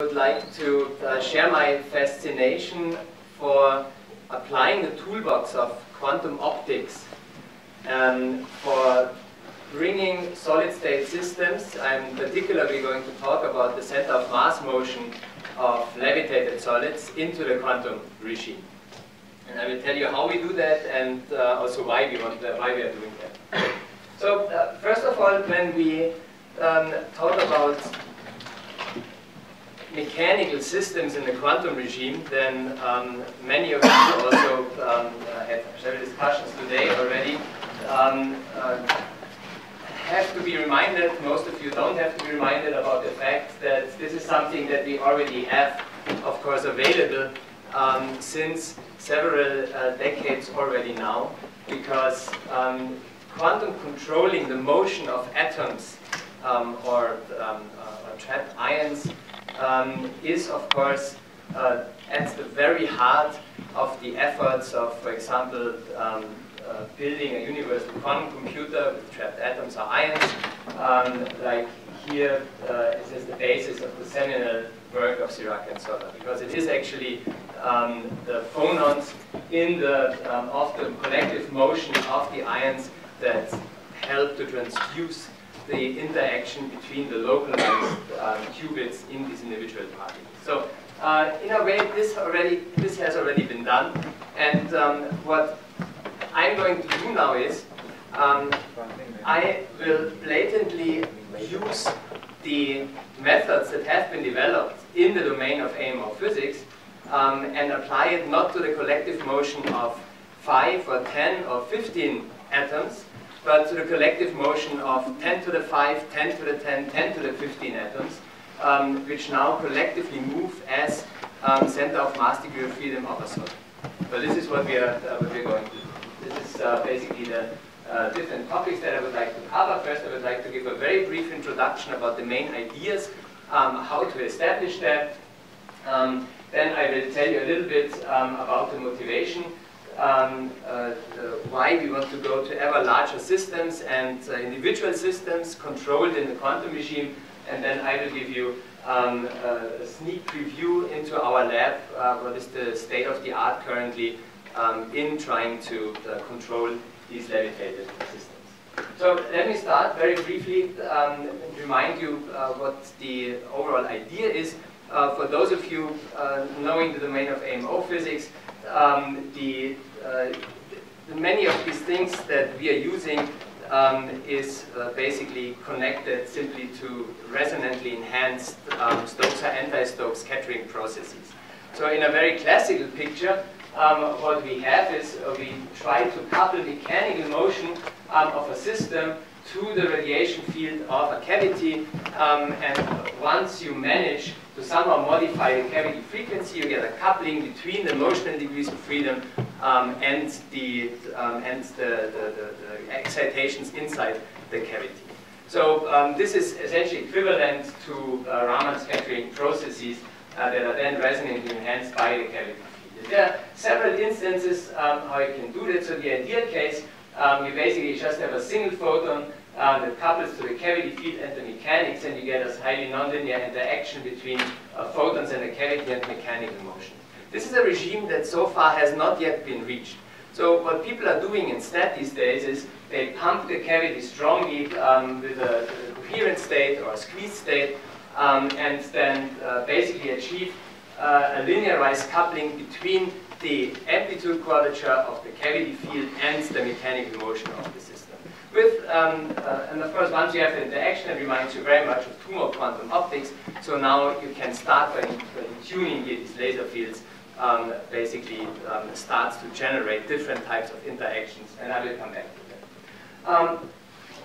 would like to uh, share my fascination for applying the toolbox of quantum optics um, for bringing solid-state systems. I'm particularly going to talk about the center of mass motion of levitated solids into the quantum regime. And I will tell you how we do that and uh, also why we, want, uh, why we are doing that. So uh, first of all, when we um, talk about mechanical systems in the quantum regime, then um, many of you also um, had several discussions today already, um, uh, have to be reminded, most of you don't have to be reminded about the fact that this is something that we already have, of course, available um, since several uh, decades already now, because um, quantum controlling the motion of atoms um, or, um, uh, or trapped ions um, is, of course, uh, at the very heart of the efforts of, for example, um, uh, building a universal quantum computer with trapped atoms or ions. Um, like here, uh, this is the basis of the seminal work of Cirac and Zoller, because it is actually um, the phonons in the, um, of the collective motion of the ions that help to transduce the interaction between the localized um, qubits in these individual particles. So uh, in a way, this already this has already been done, and um, what I'm going to do now is um, I will blatantly use the methods that have been developed in the domain of AMO physics um, and apply it not to the collective motion of 5 or 10 or 15 atoms, but to the collective motion of 10 to the 5, 10 to the 10, 10 to the 15 atoms, um, which now collectively move as um, center of mass degree of freedom of a solid. So this is what we are, uh, what we are going to do. This is uh, basically the uh, different topics that I would like to cover. First, I would like to give a very brief introduction about the main ideas, um, how to establish that. Um, then I will tell you a little bit um, about the motivation um, uh, why we want to go to ever larger systems and uh, individual systems controlled in the quantum regime. And then I will give you um, a sneak preview into our lab, uh, what is the state of the art currently um, in trying to uh, control these levitated systems. So let me start very briefly um, and remind you uh, what the overall idea is. Uh, for those of you knowing the domain of AMO physics, um, the uh, many of these things that we are using um, is uh, basically connected simply to resonantly enhanced um, Stokes or anti-Stokes scattering processes. So in a very classical picture, um, what we have is uh, we try to couple mechanical motion um, of a system to the radiation field of a cavity, um, and once you manage to somehow modify the cavity frequency, you get a coupling between the motional degrees of freedom um, and the um, and the, the, the, excitations inside the cavity. So um, this is essentially equivalent to uh, Raman scattering processes uh, that are then resonantly enhanced by the cavity field. There are several instances um, how you can do that. So the ideal case, um, you basically just have a single photon uh, that couples to the cavity field and the mechanics, and you get a highly nonlinear interaction between uh, photons and the cavity and mechanical motion. This is a regime that so far has not yet been reached. So what people are doing instead these days is they pump the cavity strongly um, with a, a, coherent state or a squeezed state, um, and then uh, basically achieve uh, a linearized coupling between the amplitude quadrature of the cavity field and the mechanical motion of the system. With, um, uh, and of course, once you have the interaction, it reminds you very much of two-mode quantum optics. So now you can start by, by tuning these laser fields um, basically um, starts to generate different types of interactions, and I will come back to that. Um,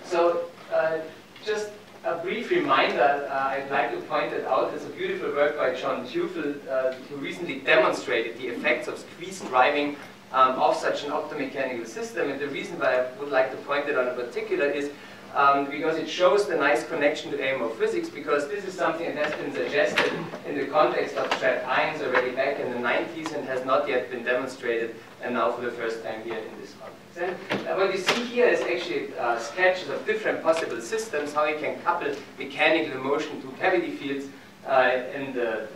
so uh, just a brief reminder, uh, I'd like to point it out, there's a beautiful work by John Teufel, uh, who recently demonstrated the effects of squeeze driving um, of such an optomechanical system, and the reason why I would like to point it out in particular is um, because it shows the nice connection to AMO physics, because this is something that has been suggested in the context of trapped ions already back in the 90s and has not yet been demonstrated, and now for the first time here in this context. And uh, what you see here is actually uh, sketches of different possible systems, how you can couple mechanical motion to cavity fields uh, in the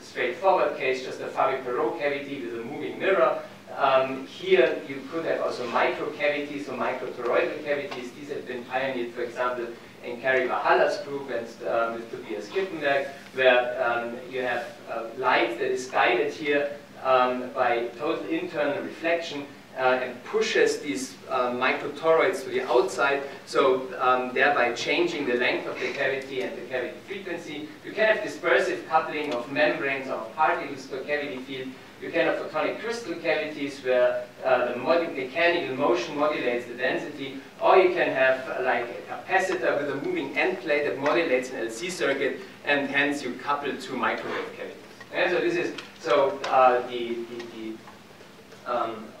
straightforward case, just a Fabry-Perot cavity with a moving mirror. Um, here you could have also microcavities or microtoroidal cavities. These have been pioneered, for example, in Kerry Vahala's group and um, with Tobias Kippenberg, where um, you have uh, light that is guided here um, by total internal reflection uh, and pushes these uh, microtoroids to the outside, so um, thereby changing the length of the cavity and the cavity frequency. You can have dispersive coupling of membranes or particles to a cavity field. You can have photonic crystal cavities where uh, the mechanical motion modulates the density, or you can have uh, like a capacitor with a moving end plate that modulates an LC circuit, and hence you couple two microwave cavities. And so this is so uh, the, the, the um,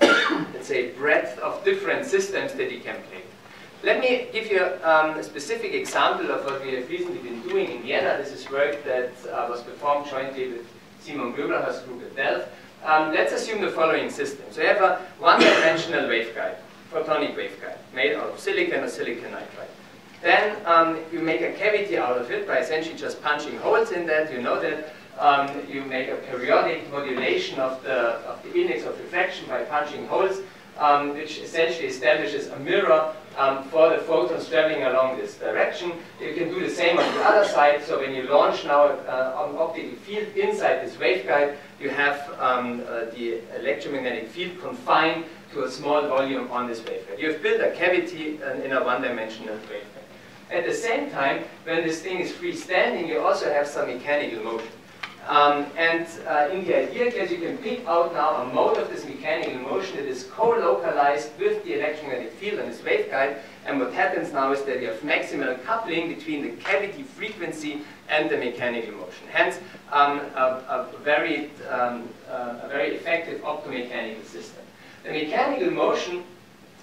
let's say, breadth of different systems that you can play. Let me give you um, a specific example of what we have recently been doing in Vienna. This is work that uh, was performed jointly with Simon Gröblacher's group at Delft. Um, let's assume the following system. So you have a one-dimensional waveguide, photonic waveguide, made out of silicon or silicon nitride. Then um, you make a cavity out of it by essentially just punching holes in that. You know that um, you make a periodic modulation of the, of the index of refraction by punching holes, um, which essentially establishes a mirror um, for the photons traveling along this direction. You can do the same on the other side, so when you launch now uh, an optical field inside this waveguide, you have um, uh, the electromagnetic field confined to a small volume on this waveguide. You've built a cavity in a one-dimensional waveguide. At the same time, when this thing is freestanding, you also have some mechanical motion. Um, and uh, in the idea case, you can pick out now a mode of this mechanical motion that is co-localized with the electromagnetic field on this waveguide. And what happens now is that you have maximal coupling between the cavity frequency and the mechanical motion. Hence, um, a, a, very, um, a very effective optomechanical system. The mechanical motion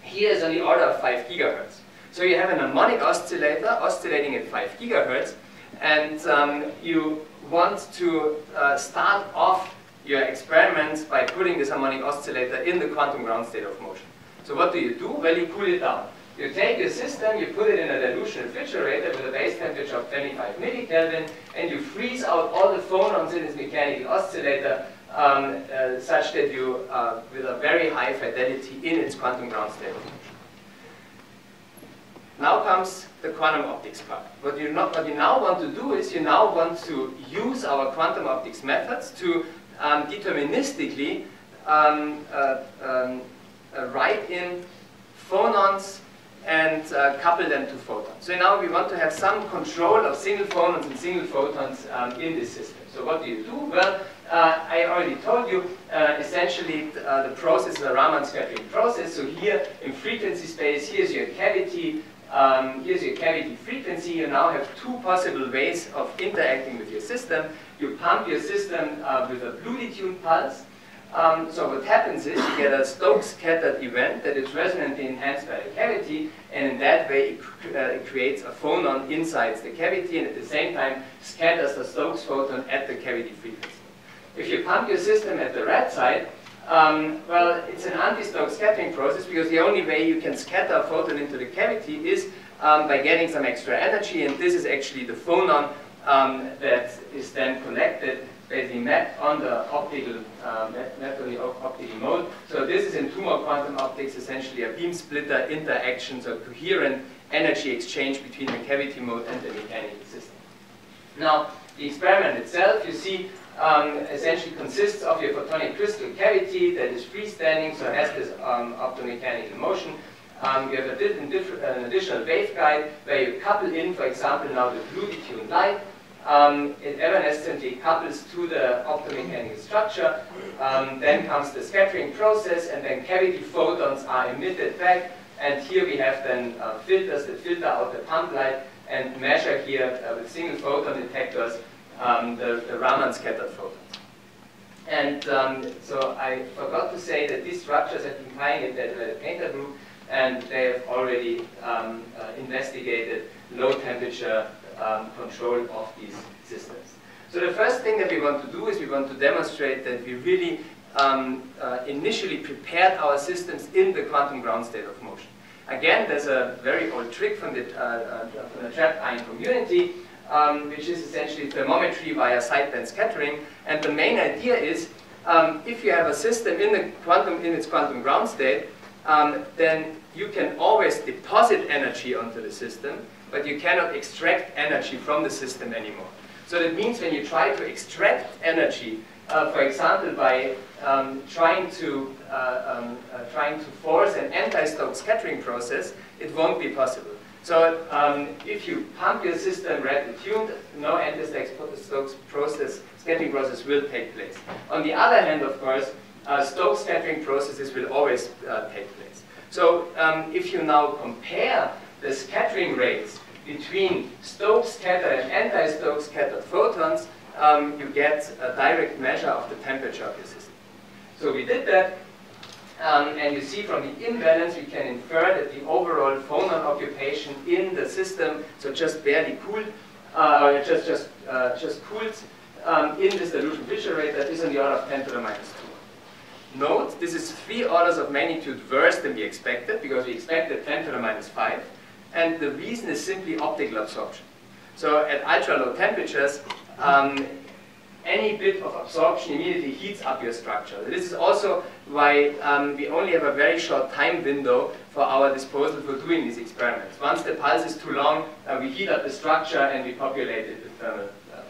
here is on the order of 5 gigahertz. So you have an harmonic oscillator oscillating at 5 gigahertz, and um, you want to uh, start off your experiments by putting this harmonic oscillator in the quantum ground state of motion. So what do you do? Well, you cool it down. You take your system, you put it in a dilution refrigerator with a base temperature of 25 millikelvin, and you freeze out all the phonons in this mechanical oscillator um, uh, such that you, uh, with a very high fidelity in its quantum ground state. Now comes the quantum optics part. What you, not, what you now want to do is you now want to use our quantum optics methods to um, deterministically um, uh, um, uh, write in phonons and uh, couple them to photons. So now we want to have some control of single phonons and single photons um, in this system. So what do you do? Well, uh, I already told you, uh, essentially uh, the process is a Raman scattering process. So here in frequency space, here's your cavity um, here's your cavity frequency. You now have two possible ways of interacting with your system. You pump your system uh, with a blue detuned pulse. Um, so what happens is you get a Stokes scattered event that is resonantly enhanced by the cavity, and in that way it, uh, it, creates a phonon inside the cavity, and at the same time scatters the Stokes photon at the cavity frequency. If you pump your system at the red side, um, well, it's an anti-Stokes scattering process because the only way you can scatter a photon into the cavity is um, by getting some extra energy, and this is actually the phonon um, that is then collected, basically mapped on the optical, uh, mapped on the optical mode. So this is in two-mode quantum optics, essentially a beam splitter interaction, so coherent energy exchange between the cavity mode and the mechanical system. Now, the experiment itself, you see um, essentially consists of your photonic crystal cavity that is freestanding, so it has this um, optomechanical motion. Um, you have an additional waveguide where you couple in, for example, now the blue detuned light. Um, it evanescently couples to the optomechanical structure. Um, then comes the scattering process, and then cavity photons are emitted back. And here we have then uh, filters that filter out the pump light and measure here uh, with single photon detectors um, the, the Raman scattered photons. And um, so I forgot to say that these structures have been pioneered by the Painter group, and they have already um, uh, investigated low temperature um, control of these systems. So the first thing that we want to do is we want to demonstrate that we really um, uh, initially prepared our systems in the quantum ground state of motion. Again, there's a very old trick from the, uh, uh, from the trapped ion community um, which is essentially thermometry via sideband scattering. And the main idea is um, if you have a system in the quantum in its quantum ground state, um, then you can always deposit energy onto the system, but you cannot extract energy from the system anymore. So that means when you try to extract energy, uh, for example, by um, trying to uh, um, uh, trying to force an anti-Stokes scattering process, it won't be possible. So um, if you pump your system radically tuned, no anti-Stokes process, scattering process will take place. On the other hand, of course, uh, Stokes scattering processes will always uh, take place. So um, if you now compare the scattering rates between Stokes scattered and anti-Stokes scattered photons, um, you get a direct measure of the temperature of your system. So we did that, um, and you see from the imbalance we can infer that the overall phonon occupation in the system, so just barely cooled, uh, just just uh, just cooled um, in this dilution Fischer rate that is in the order of 10 to the minus 2. Note, this is three orders of magnitude worse than we expected, because we expected 10 to the minus 5, and the reason is simply optical absorption. So at ultra low temperatures, um, any bit of absorption immediately heats up your structure. This is also why um, we only have a very short time window for our disposal for doing these experiments. Once the pulse is too long, uh, we heat up the structure and we populate it with thermal uh,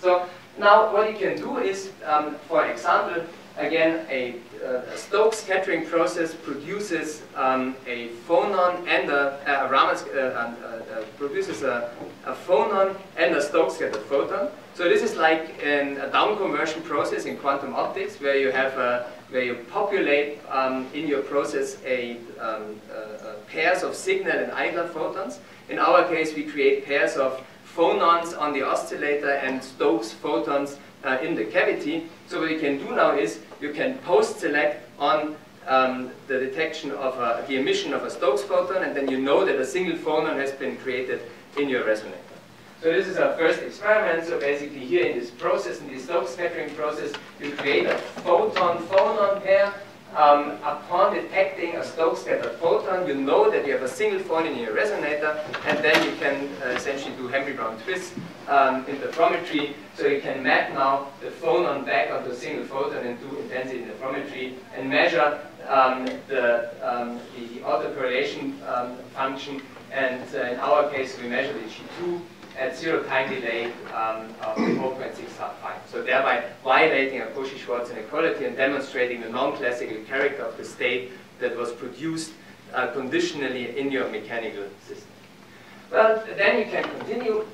So now what you can do is, um, for example, again, a, uh, a Stokes scattering process produces um, a phonon and a, a Raman, uh, uh, uh, produces a, a, phonon and a Stokes scattered photon. So this is like an, a down conversion process in quantum optics where you have a, where you populate um, in your process a, um, pairs of signal and idler photons. In our case, we create pairs of phonons on the oscillator and Stokes photons uh, in the cavity. So what you can do now is you can post-select on um, the detection of a, the emission of a Stokes photon, and then you know that a single phonon has been created in your resonator. So this is our first experiment. So basically here in this process, in this Stokes scattering process, you create a photon-phonon pair. Um, upon detecting a Stokes scattered photon, you know that you have a single phonon in your resonator, and then you can uh, essentially do Hanbury Brown-Twiss um, interferometry. So you can map now the phonon back onto a single photon and do intensity interferometry and measure um, the, um, the, the autocorrelation um, function. And uh, in our case, we measure the G2 at zero time delay um, of 4.65. So thereby violating a Cauchy-Schwarz inequality and demonstrating the non-classical character of the state that was produced uh, conditionally in your mechanical system. Well, then you can continue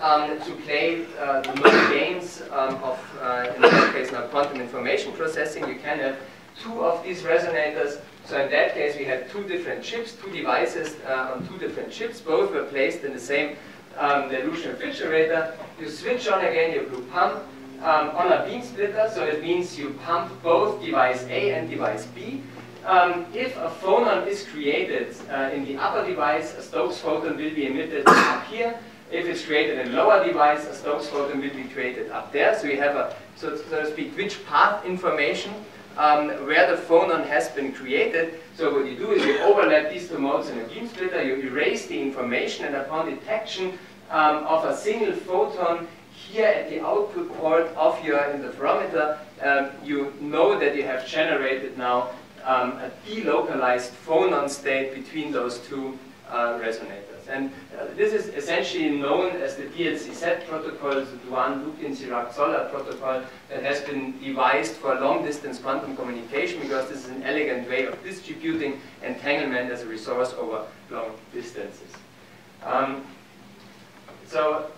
um, to play uh, the known games um, of, uh, in this case now, quantum information processing. You can have two of these resonators. So in that case, we had two different chips, two devices uh, on two different chips. Both were placed in the same um, dilution refrigerator. You switch on again your blue pump um, on a beam splitter, so it means you pump both device A and device B. Um, if a phonon is created uh, in the upper device, a Stokes photon will be emitted up here. If it's created in lower device, a Stokes photon will be created up there. So you have a, so, so to speak, which path information um, where the phonon has been created. So what you do is you overlap these two modes in a beam splitter, you erase the information, and upon detection um, of a single photon here at the output port of your interferometer, um, you know that you have generated now um, a delocalized phonon state between those two uh, resonators. And uh, this is essentially known as the DLCZ protocol, the Duan Lukin Cirac Zoller protocol that has been devised for long distance quantum communication because this is an elegant way of distributing entanglement as a resource over long distances. Um, so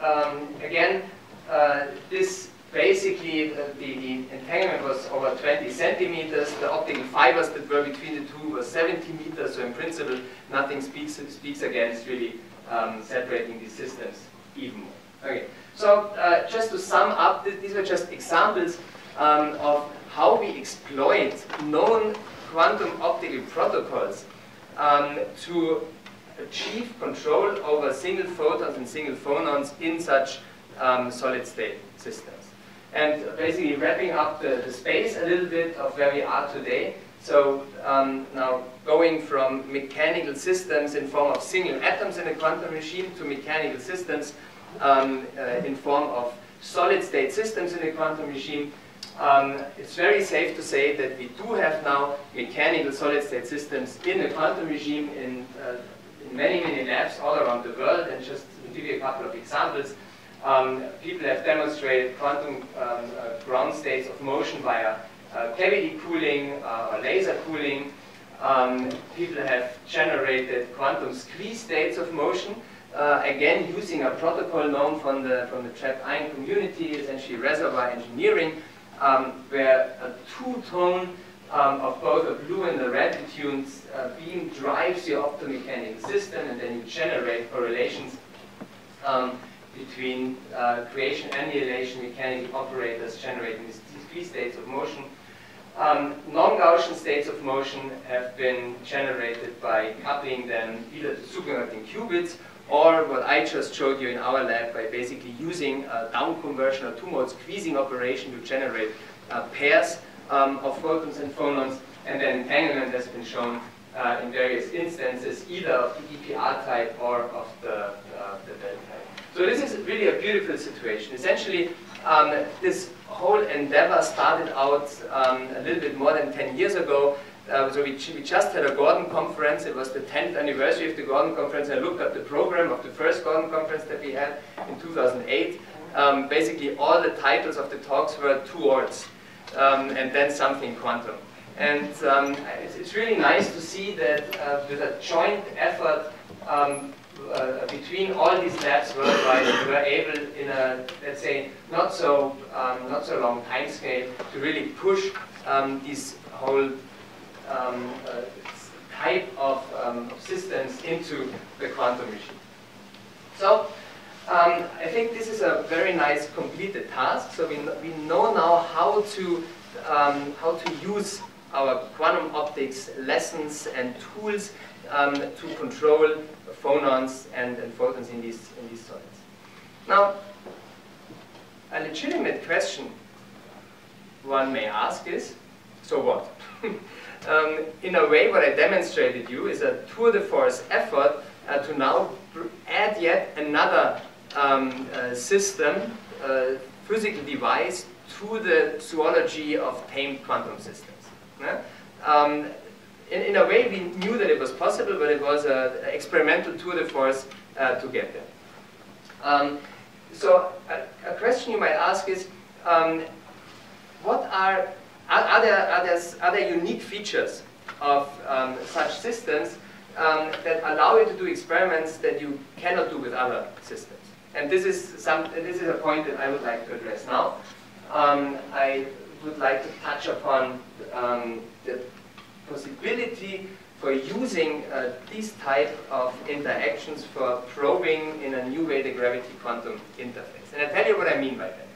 um, again, uh, this basically the, the, entanglement was over 20 centimeters. The optical fibers that were between the two were 70 meters. So in principle, nothing speaks speaks against really um, separating these systems even more. Okay. So uh, just to sum up, th these were just examples um, of how we exploit known quantum optical protocols um, to achieve control over single photons and single phonons in such um, solid state systems. And basically wrapping up the, the, space a little bit of where we are today. So um, now going from mechanical systems in form of single atoms in a quantum regime to mechanical systems um, uh, in form of solid state systems in a quantum regime, um, it's very safe to say that we do have now mechanical solid state systems in a quantum regime in, uh, in many, many labs all around the world. And just to give you a couple of examples, um, people have demonstrated quantum um, uh, ground states of motion via uh, cavity cooling uh, or laser cooling. Um, people have generated quantum squeeze states of motion, uh, again using a protocol known from the, from the trapped ion community, essentially reservoir engineering, um, where a two-tone um, of both the blue and the red tunes uh, beam drives your optomechanical system, and then you generate correlations um, between uh, creation and annihilation mechanical operators generating these discrete states of motion. Um, Non-Gaussian states of motion have been generated by coupling them either to superconducting qubits or what I just showed you in our lab by basically using a down conversion or two-mode squeezing operation to generate uh, pairs um, of photons and phonons, and then entanglement has been shown uh, in various instances, either of the EPR type or of the, uh, the type. So this is really a beautiful situation. Essentially, um, this whole endeavor started out um, a little bit more than 10 years ago uh, so we, we just had a Gordon conference. It was the 10th anniversary of the Gordon conference. I looked at the program of the first Gordon conference that we had in 2008. Um, basically, all the titles of the talks were two words, um, and then something quantum. And um, it's, it's, really nice to see that uh, with a joint effort um, uh, between all these labs worldwide, we were able, in a let's say not so um, not so long time scale, to really push um, these whole um, uh, type of, um, systems into the quantum regime. So um, I think this is a very nice completed task. So we, we know now how to, um, how to use our quantum optics lessons and tools um, to control phonons and, and photons in these, in these solids. Now, a legitimate question one may ask is, so what? um, in a way, what I demonstrated you is a tour de force effort uh, to now add yet another um, uh, system, uh, physical device, to the zoology of tamed quantum systems. Yeah? Um, in, in, a way, we knew that it was possible, but it was an experimental tour de force uh, to get there. Um, so a, a, question you might ask is, um, what are are, are, there, are, there, are there unique features of um, such systems um, that allow you to do experiments that you cannot do with other systems? And this is, some, this is a point that I would like to address now. Um, I would like to touch upon um, the possibility for using uh, these type of interactions for probing in a new way the gravity quantum interface. And I'll tell you what I mean by that.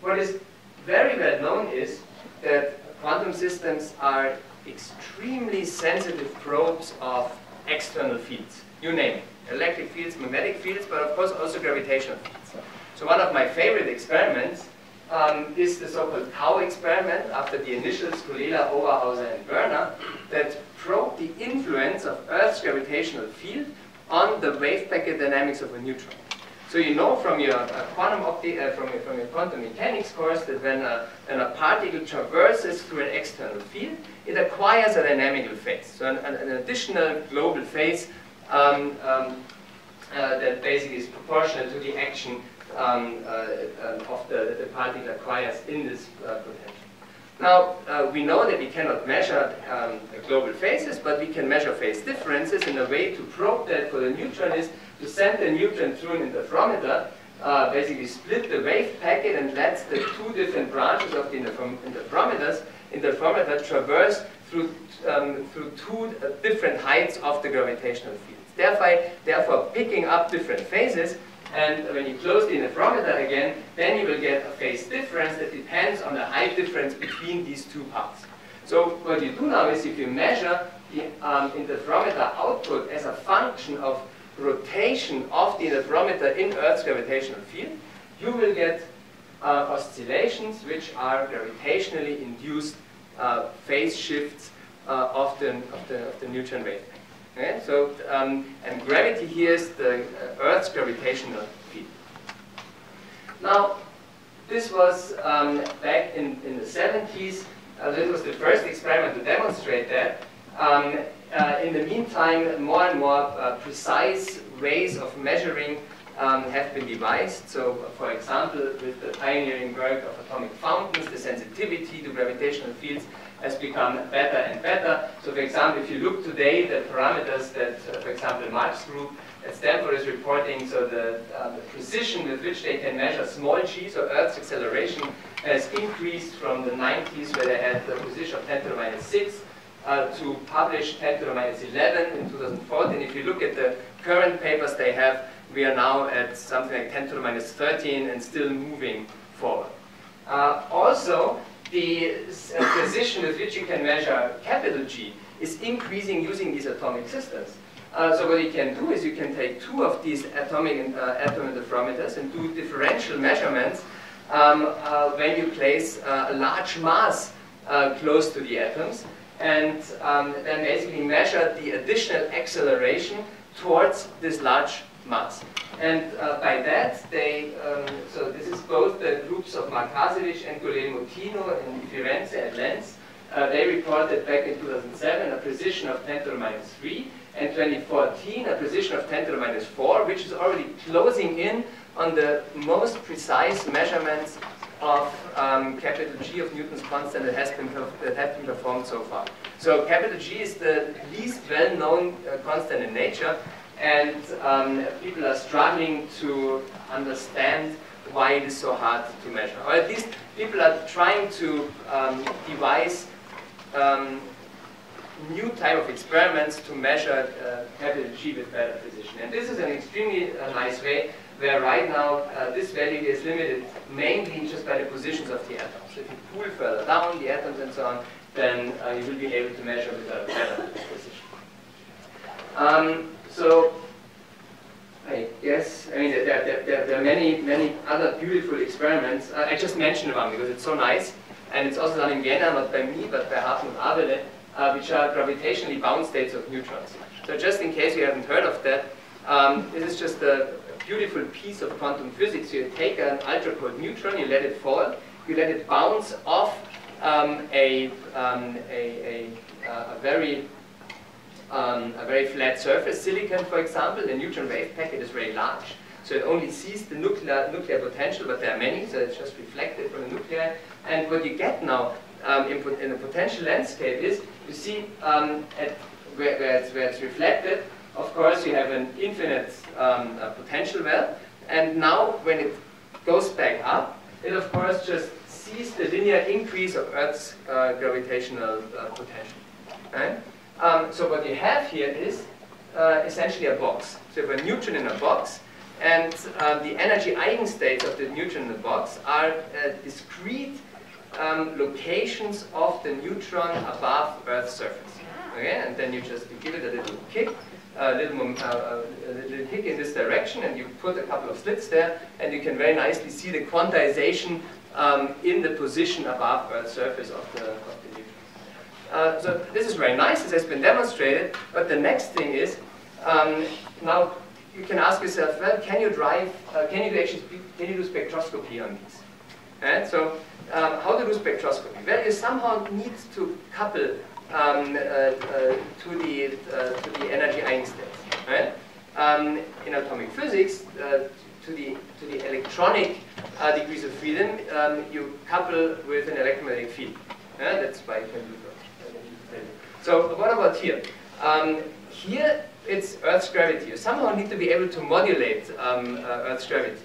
What is very well known is that quantum systems are extremely sensitive probes of external fields. You name it. Electric fields, magnetic fields, but of course also gravitational fields. So one of my favorite experiments um, is the so-called COW experiment after the initials Colella, Overhauser, and Werner that probe the influence of Earth's gravitational field on the wave packet dynamics of a neutron. So you know from your uh, quantum opti uh, from, your, from your quantum mechanics course that when a, when a particle traverses through an external field, it acquires a dynamical phase. So an, an, an additional global phase um, um, uh, that basically is proportional to the action um, uh, um, of the, the particle acquires in this uh, potential. Now, uh, we know that we cannot measure um, global phases, but we can measure phase differences, and a way to probe that for the neutron is to send the neutron through an interferometer, uh, basically split the wave packet and let the two different branches of the interferometers, interferometer traverse through, um, through two uh, different heights of the gravitational fields. Therefore, therefore, picking up different phases, and when you close the interferometer again, then you will get a phase difference that depends on the height difference between these two parts. So what you do now is if you measure the um, interferometer output as a function of rotation of the interferometer in Earth's gravitational field, you will get uh, oscillations which are gravitationally induced uh, phase shifts uh, of, the, of, the, of the neutron wave. Okay? So, um, and gravity here is the uh, Earth's gravitational field. Now, this was um, back in, in the 70s. Uh, this was the first experiment to demonstrate that. Um, uh, in the meantime, more and more uh, precise ways of measuring um, have been devised. So, for example, with the pioneering work of atomic fountains, the sensitivity to gravitational fields has become better and better. So, for example, if you look today, the parameters that, uh, for example, Mark's group at Stanford is reporting, so the, uh, the precision with which they can measure small g, so Earth's acceleration, has increased from the 90s, where they had the position of 10 to the minus 6, uh, to publish 10 to the minus 11 in 2014. If you look at the current papers they have, we are now at something like 10 to the minus 13 and still moving forward. Uh, also, the uh, precision with which you can measure capital G is increasing using these atomic systems. Uh, so what you can do is you can take two of these atomic uh, atom interferometers and do differential measurements um, uh, when you place uh, a large mass uh, close to the atoms and um, then basically measure the additional acceleration towards this large mass. And uh, by that, they, um, so this is both the groups of Mark Kasevich and Guglielmo Tino in Firenze at Lens. Uh, they reported back in 2007 a precision of 10 to the minus 3, and 2014 a precision of 10 to the minus 4, which is already closing in on the most precise measurements of um, capital G of Newton's constant that has been that have been performed so far. So capital G is the least well-known uh, constant in nature, and um, people are struggling to understand why it is so hard to measure. Or at least people are trying to um, devise um, new type of experiments to measure uh, capital G with better precision. And this is an extremely uh, nice way where right now uh, this value is limited mainly just by the positions of the atoms. If you pull further down the atoms and so on, then uh, you will be able to measure with a better precision. Um, so, I guess, I mean, there, there, there, there, are many, many other beautiful experiments. Uh, I just mentioned one because it's so nice, and it's also done in Vienna, not by me, but by Hartmut Abele, uh, which are gravitationally bound states of neutrons. So just in case you haven't heard of that, um, this is just a beautiful piece of quantum physics. You take an ultra-cold neutron, you let it fall, you let it bounce off um, a, um, a, a, a, very um, a very flat surface. Silicon, for example, the neutron wave packet is very large, so it only sees the nuclear, nuclear potential, but there are many, so it's just reflected from the nuclei. And what you get now um, in, in, the potential landscape is, you see um, at where, where, it's, where, it's, reflected, of course you have an infinite uh, potential well, and now when it goes back up, it of course just sees the linear increase of Earth's uh, gravitational uh, potential. Right? Um, so what you have here is uh, essentially a box. So you have a neutron in a box, and um, the energy eigenstates of the neutron in the box are uh, discrete um, locations of the neutron above Earth's surface. Okay, and then you just give it a little kick, a little, uh, a little kick in this direction, and you put a couple of slits there, and you can very nicely see the quantization um, in the position above Earth's surface of the, of the uh, so this is very nice, this has been demonstrated, but the next thing is, um, now you can ask yourself, well, can you drive, uh, can you actually, can you do spectroscopy on these? And so, um, how to do spectroscopy? Well, you somehow need to couple um, uh, uh to, the, uh, to the energy eigenstates, right? Um, in atomic physics, to the, to the electronic degrees of freedom, um, you couple with an electromagnetic field. That's why you can do so what about here? Um, here it's Earth's gravity. You somehow need to be able to modulate um, uh, Earth's gravity,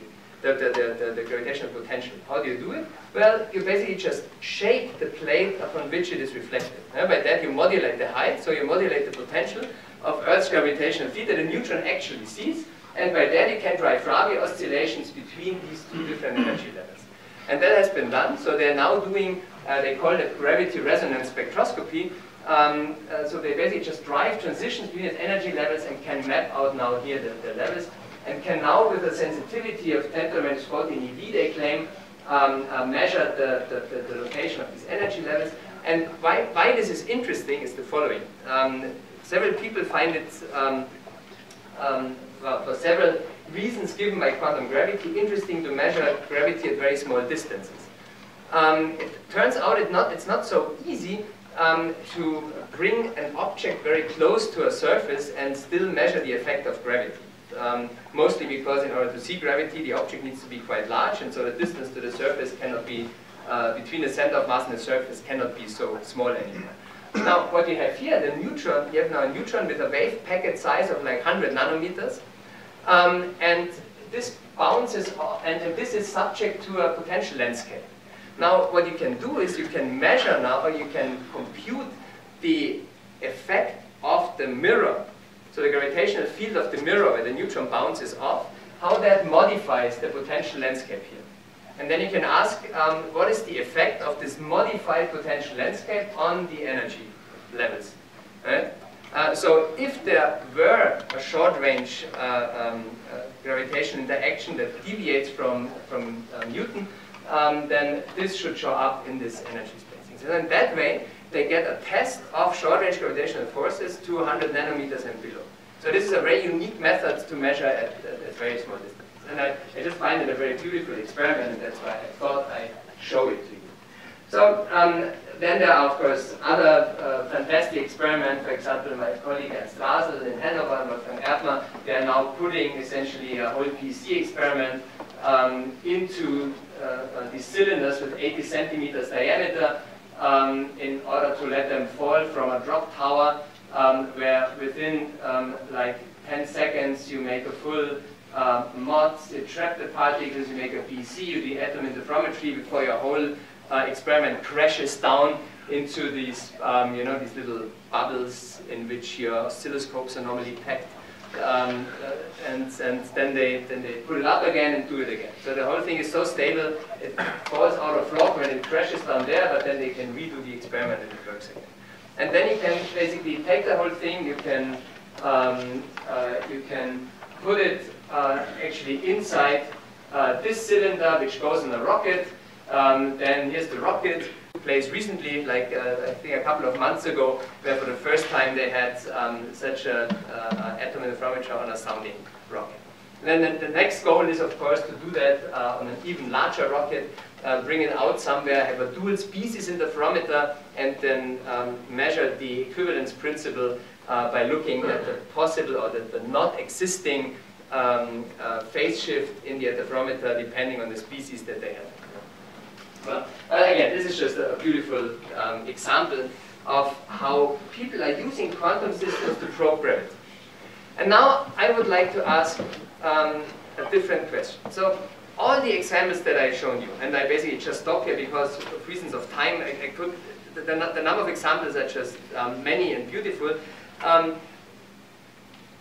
the, the, the, the, gravitational potential. How do you do it? Well, you basically just shake the plate upon which it is reflected. Uh, by that you modulate the height, so you modulate the potential of Earth's gravitational field that a neutron actually sees, and by that you can drive Rabi oscillations between these two different energy levels. And that has been done, so they're now doing, uh, they call it gravity resonance spectroscopy, um, uh, so they basically just drive transitions between its energy levels and can map out now here the, the levels and can now with a sensitivity of 10 to the minus 14 eV, they claim, um, uh, measure the, the, the, location of these energy levels. And why, why this is interesting is the following. Um, several people find it, um, um, well, for several reasons given by quantum gravity, interesting to measure gravity at very small distances. Um, it turns out it not, it's not so easy um, to bring an object very close to a surface and still measure the effect of gravity. Um, mostly because in order to see gravity, the object needs to be quite large, and so the distance to the surface cannot be, uh, between the center of mass and the surface cannot be so small anymore. Now, what you have here, the neutron, you have now a neutron with a wave packet size of like 100 nanometers, um, and this bounces, and, and this is subject to a potential landscape. Now, what you can do is you can measure now, or you can compute the effect of the mirror, so the gravitational field of the mirror where the neutron bounces off, how that modifies the potential landscape here. And then you can ask, um, what is the effect of this modified potential landscape on the energy levels? Right? Uh, so if there were a short-range uh, um, uh, gravitational interaction that deviates from, from uh, Newton, um, then this should show up in this energy spacing. And in that way, they get a test of short-range gravitational forces to 100 nanometers and below. So this is a very unique method to measure at, at, at very small distances. And I, I, just find it a very beautiful experiment, and that's why I thought I'd show it to you. So um, then there are, of course, other uh, fantastic experiments. For example, my colleague at Strasel in Hanover, Wolfgang Ertmer, they are now putting essentially a whole BEC experiment um, into uh, uh, these cylinders with 80 centimeters diameter um, in order to let them fall from a drop tower um, where within um, like 10 seconds you make a full uh, MOTS, you trap the particles, you make a BEC, you do atom interferometry before your whole uh, experiment crashes down into these, um, you know, these little bubbles in which your oscilloscopes are normally packed. Um, uh, and, and then they then they put it up again and do it again. So the whole thing is so stable, it falls out of lock when it crashes down there, but then they can redo the experiment and it works again. And then you can basically take the whole thing, you can um, uh, you can put it uh, actually inside uh, this cylinder, which goes in a rocket. Um, then here's the rocket place recently, like uh, I think a couple of months ago, where for the first time they had um, such an uh, atom interferometer on a sounding rocket. And then the, the, next goal is, of course, to do that uh, on an even larger rocket, uh, bring it out somewhere, have a dual species interferometer, and then um, measure the equivalence principle uh, by looking at the possible or the, the not existing um, uh, phase shift in the interferometer depending on the species that they have. Well, uh, again, this is just a beautiful um, example of how people are using quantum systems to probe gravity. And now I would like to ask um, a different question. So all the examples that I've shown you, and I basically just stop here because of reasons of time, I, I could, the, the, the, number of examples are just um, many and beautiful. Um,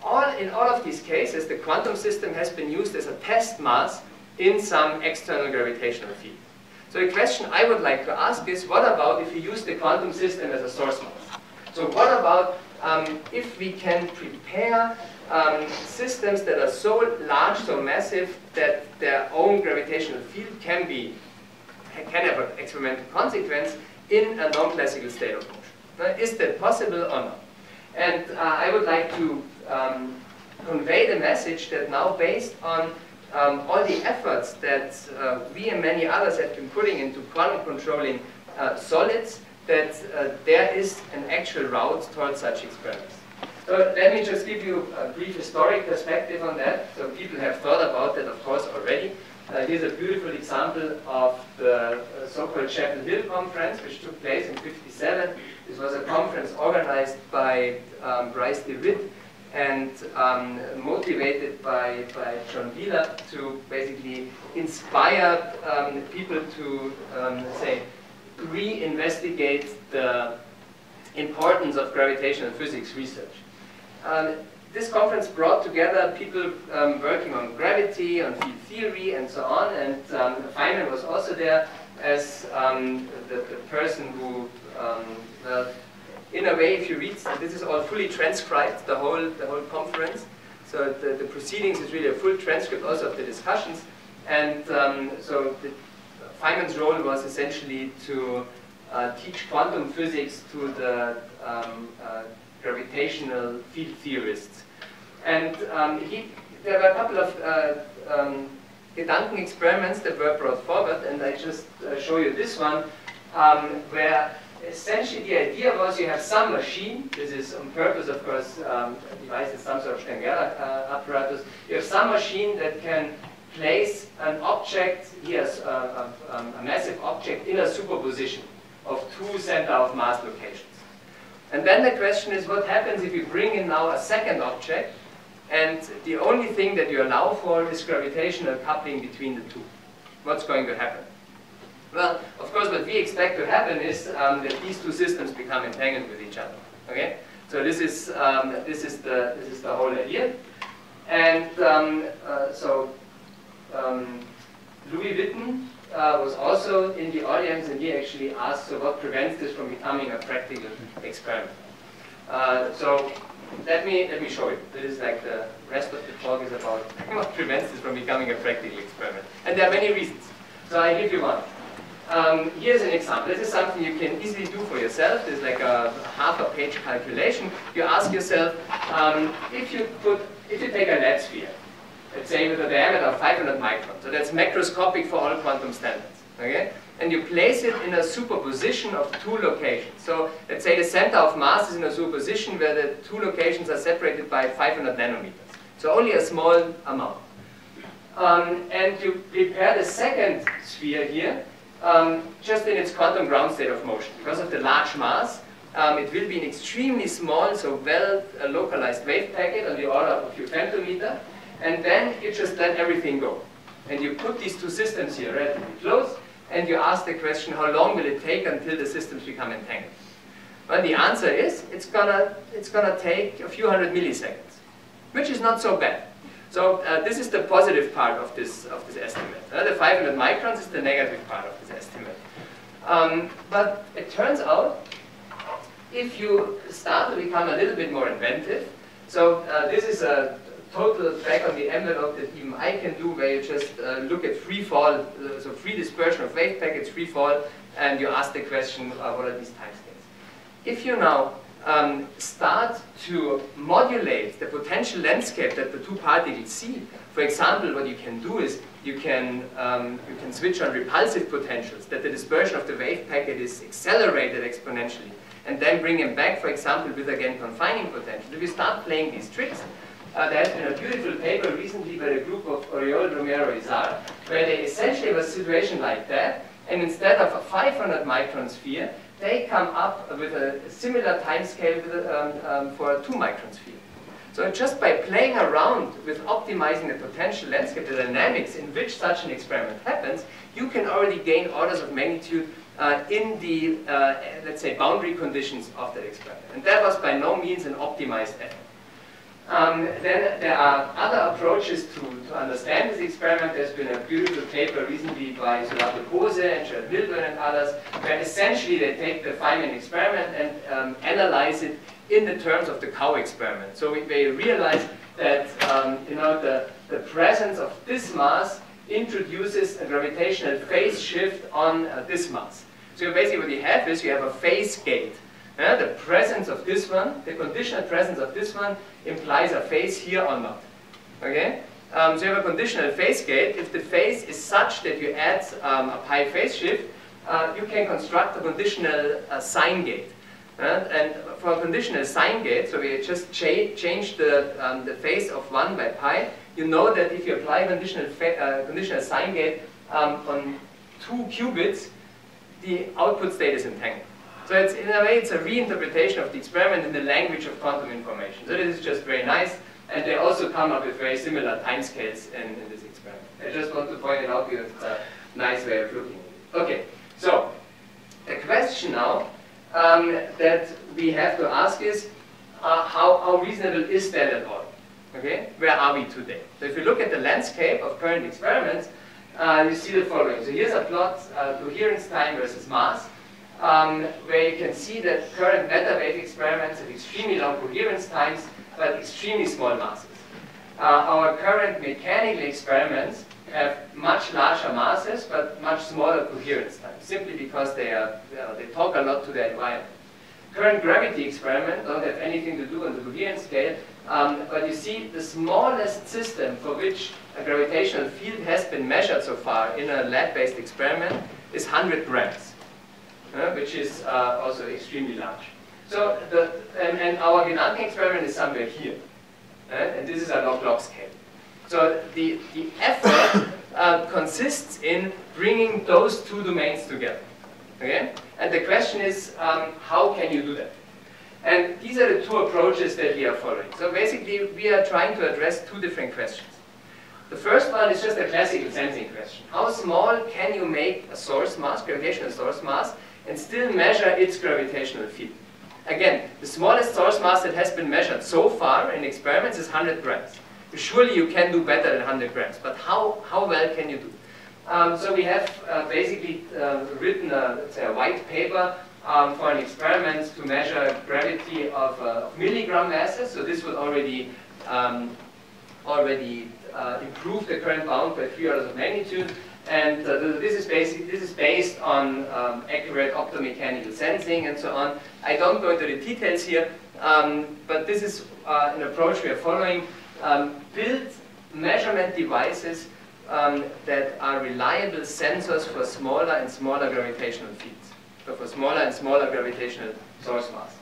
all, in all of these cases, the quantum system has been used as a test mass in some external gravitational field. So the question I would like to ask is, what about if we use the quantum system as a source mass? So what about um, if we can prepare um, systems that are so large, so massive, that their own gravitational field can be, can have an experimental consequence in a non-classical state of motion. Is that possible or not? And uh, I would like to um, convey the message that now based on um, all the efforts that uh, we and many others have been putting into quantum controlling uh, solids, that uh, there is an actual route towards such experiments. So let me just give you a brief historic perspective on that. So people have thought about that, of course, already. Uh, here's a beautiful example of the uh, so-called Chapel Hill Conference, which took place in 57. This was a conference organized by um, Bryce DeWitt and um, motivated by, by John Wheeler to basically inspire um, people to, um, say, reinvestigate the importance of gravitational physics research. Um, this conference brought together people um, working on gravity, on field theory, and so on, and Feynman was also there as the, the, person who, well, in a way, if you read, this is all fully transcribed, the whole, the whole conference. So the, the proceedings is really a full transcript also of the discussions. And um, so the, Feynman's role was essentially to uh, teach quantum physics to the um, uh, gravitational field theorists. And um, he, there were a couple of uh, um, Gedanken experiments that were brought forward, and I just uh, show you this one, um, where essentially the idea was you have some machine, this is on purpose of course um, device some sort of Stern-Gerlach uh, apparatus, you have some machine that can place an object, here's a, a, a, massive object in a superposition of two center of mass locations. And then the question is what happens if you bring in now a second object and the only thing that you allow for is gravitational coupling between the two. What's going to happen? Well, of course, what we expect to happen is um, that these two systems become entangled with each other. Okay, so this is um, this is the this is the whole idea, and um, uh, so um, Louis Witten uh, was also in the audience, and he actually asked, so what prevents this from becoming a practical experiment? Uh, so let me let me show you. This is like the rest of the talk is about what prevents this from becoming a practical experiment, and there are many reasons. So I give you one. Um, here's an example. This is something you can easily do for yourself. There's like a half a page calculation. You ask yourself, um, if you put, if you take a lead sphere, let's say with a diameter of 500 microns, so that's macroscopic for all quantum standards, okay? And you place it in a superposition of two locations. So let's say the center of mass is in a superposition where the two locations are separated by 500 nanometers. So only a small amount. Um, and you prepare the second sphere here, um, just in its quantum ground state of motion. Because of the large mass, um, it will be an extremely small, so well uh, localized wave packet on the order of a few femtometer, and then you just let everything go. And you put these two systems here relatively close, and you ask the question, how long will it take until the systems become entangled? Well, the answer is, it's gonna, it's gonna take a few hundred milliseconds, which is not so bad. So uh, this is the positive part of this, of this estimate. Uh, the 500 microns is the negative part of this estimate. Um, but it turns out, if you start to become a little bit more inventive, so uh, this is a total back on the envelope that even I can do where you just uh, look at free fall, uh, so free dispersion of wave packets, free fall, and you ask the question, uh, what are these time scales? If you now um, start to modulate the potential landscape that the two particles see. For example, what you can do is you can, um, you can switch on repulsive potentials, that the dispersion of the wave packet is accelerated exponentially, and then bring them back, for example, with again confining potential. If you start playing these tricks, uh, there has been a beautiful paper recently by the group of Oriol Romero Isart, where they essentially have a situation like that, and instead of a 500 micron sphere, they come up with a similar time scale um, um, for a 2 micron sphere. So just by playing around with optimizing the potential landscape, the dynamics in which such an experiment happens, you can already gain orders of magnitude uh, in the, uh, let's say, boundary conditions of that experiment. And that was by no means an optimized effort. Um, then there are other approaches to, to understand this experiment. There's been a beautiful paper recently by Sougato Bose and Gerald Milburn and others, where essentially they take the Feynman experiment and um, analyze it in the terms of the COW experiment. So they realize that um, you know the, the presence of this mass introduces a gravitational phase shift on uh, this mass. So basically what you have is you have a phase gate uh, the presence of this one, the conditional presence of this one implies a phase here or not. Okay? Um, so you have a conditional phase gate. If the phase is such that you add um, a pi phase shift, uh, you can construct a conditional uh, sign gate. Uh, and for a conditional sign gate, so we just cha change the, um, the phase of 1 by pi, you know that if you apply conditional, uh, conditional sign gate um, on two qubits, the output state is entangled. So it's, in a way, it's a reinterpretation of the experiment in the language of quantum information. So this is just very nice. And they also come up with very similar timescales in, in this experiment. I just want to point it out because it's a nice way of looking at it. Okay, so the question now um, that we have to ask is, uh, how, how reasonable is that at all? Okay, where are we today? So if you look at the landscape of current experiments, uh, you see the following. So here's a plot, uh, coherence time versus mass um, where you can see that current matter wave experiments have extremely long coherence times, but extremely small masses. Uh, our current mechanical experiments have much larger masses, but much smaller coherence times, simply because they, are, they talk a lot to their environment. current gravity experiment, don't have anything to do on the coherence scale, um, but you see the smallest system for which a gravitational field has been measured so far in a lab-based experiment is 100 grams, uh, which is uh, also extremely large. So the, and, and our Gedanken experiment is somewhere here. And this is a log-log scale. So the, the effort uh, consists in bringing those two domains together. Okay? And the question is, um, how can you do that? And these are the two approaches that we are following. So basically, we are trying to address two different questions. The first one is just a classical sensing question. How small can you make a source mass, gravitational source mass, and still measure its gravitational field? Again, the smallest source mass that has been measured so far in experiments is 100 grams. Surely you can do better than 100 grams, but how, how well can you do? Um, so we have uh, basically uh, written a, a, white paper um, for an experiment to measure gravity of, uh, milligram masses. So this will already um, already uh, improve the current bound by three orders of magnitude. And uh, this is basic. This is based on um, accurate optomechanical sensing and so on. I don't go into the details here, um, but this is uh, an approach we are following. Um, build measurement devices um, that are reliable sensors for smaller and smaller gravitational fields, so for smaller and smaller gravitational source masses.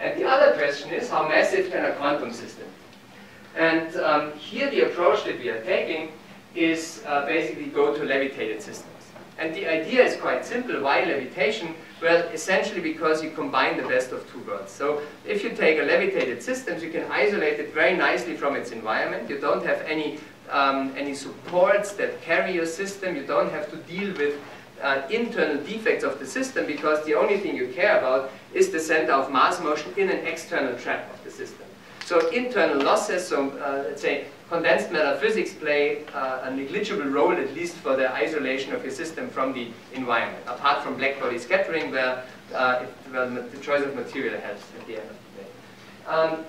And the other question is, how massive can a quantum system be? And um, here the approach that we are taking is uh, basically go to levitated systems. And the idea is quite simple. Why levitation? Well, essentially because you combine the best of two worlds. So if you take a levitated system, you can isolate it very nicely from its environment. You don't have any, um, any supports that carry your system. You don't have to deal with uh, internal defects of the system because the only thing you care about is the center of mass motion in an external trap of the system. So internal losses, so uh, let's say condensed matter physics play uh, a negligible role, at least for the isolation of your system from the environment, apart from blackbody scattering, where, uh, the choice of material helps at the end of the day. Um,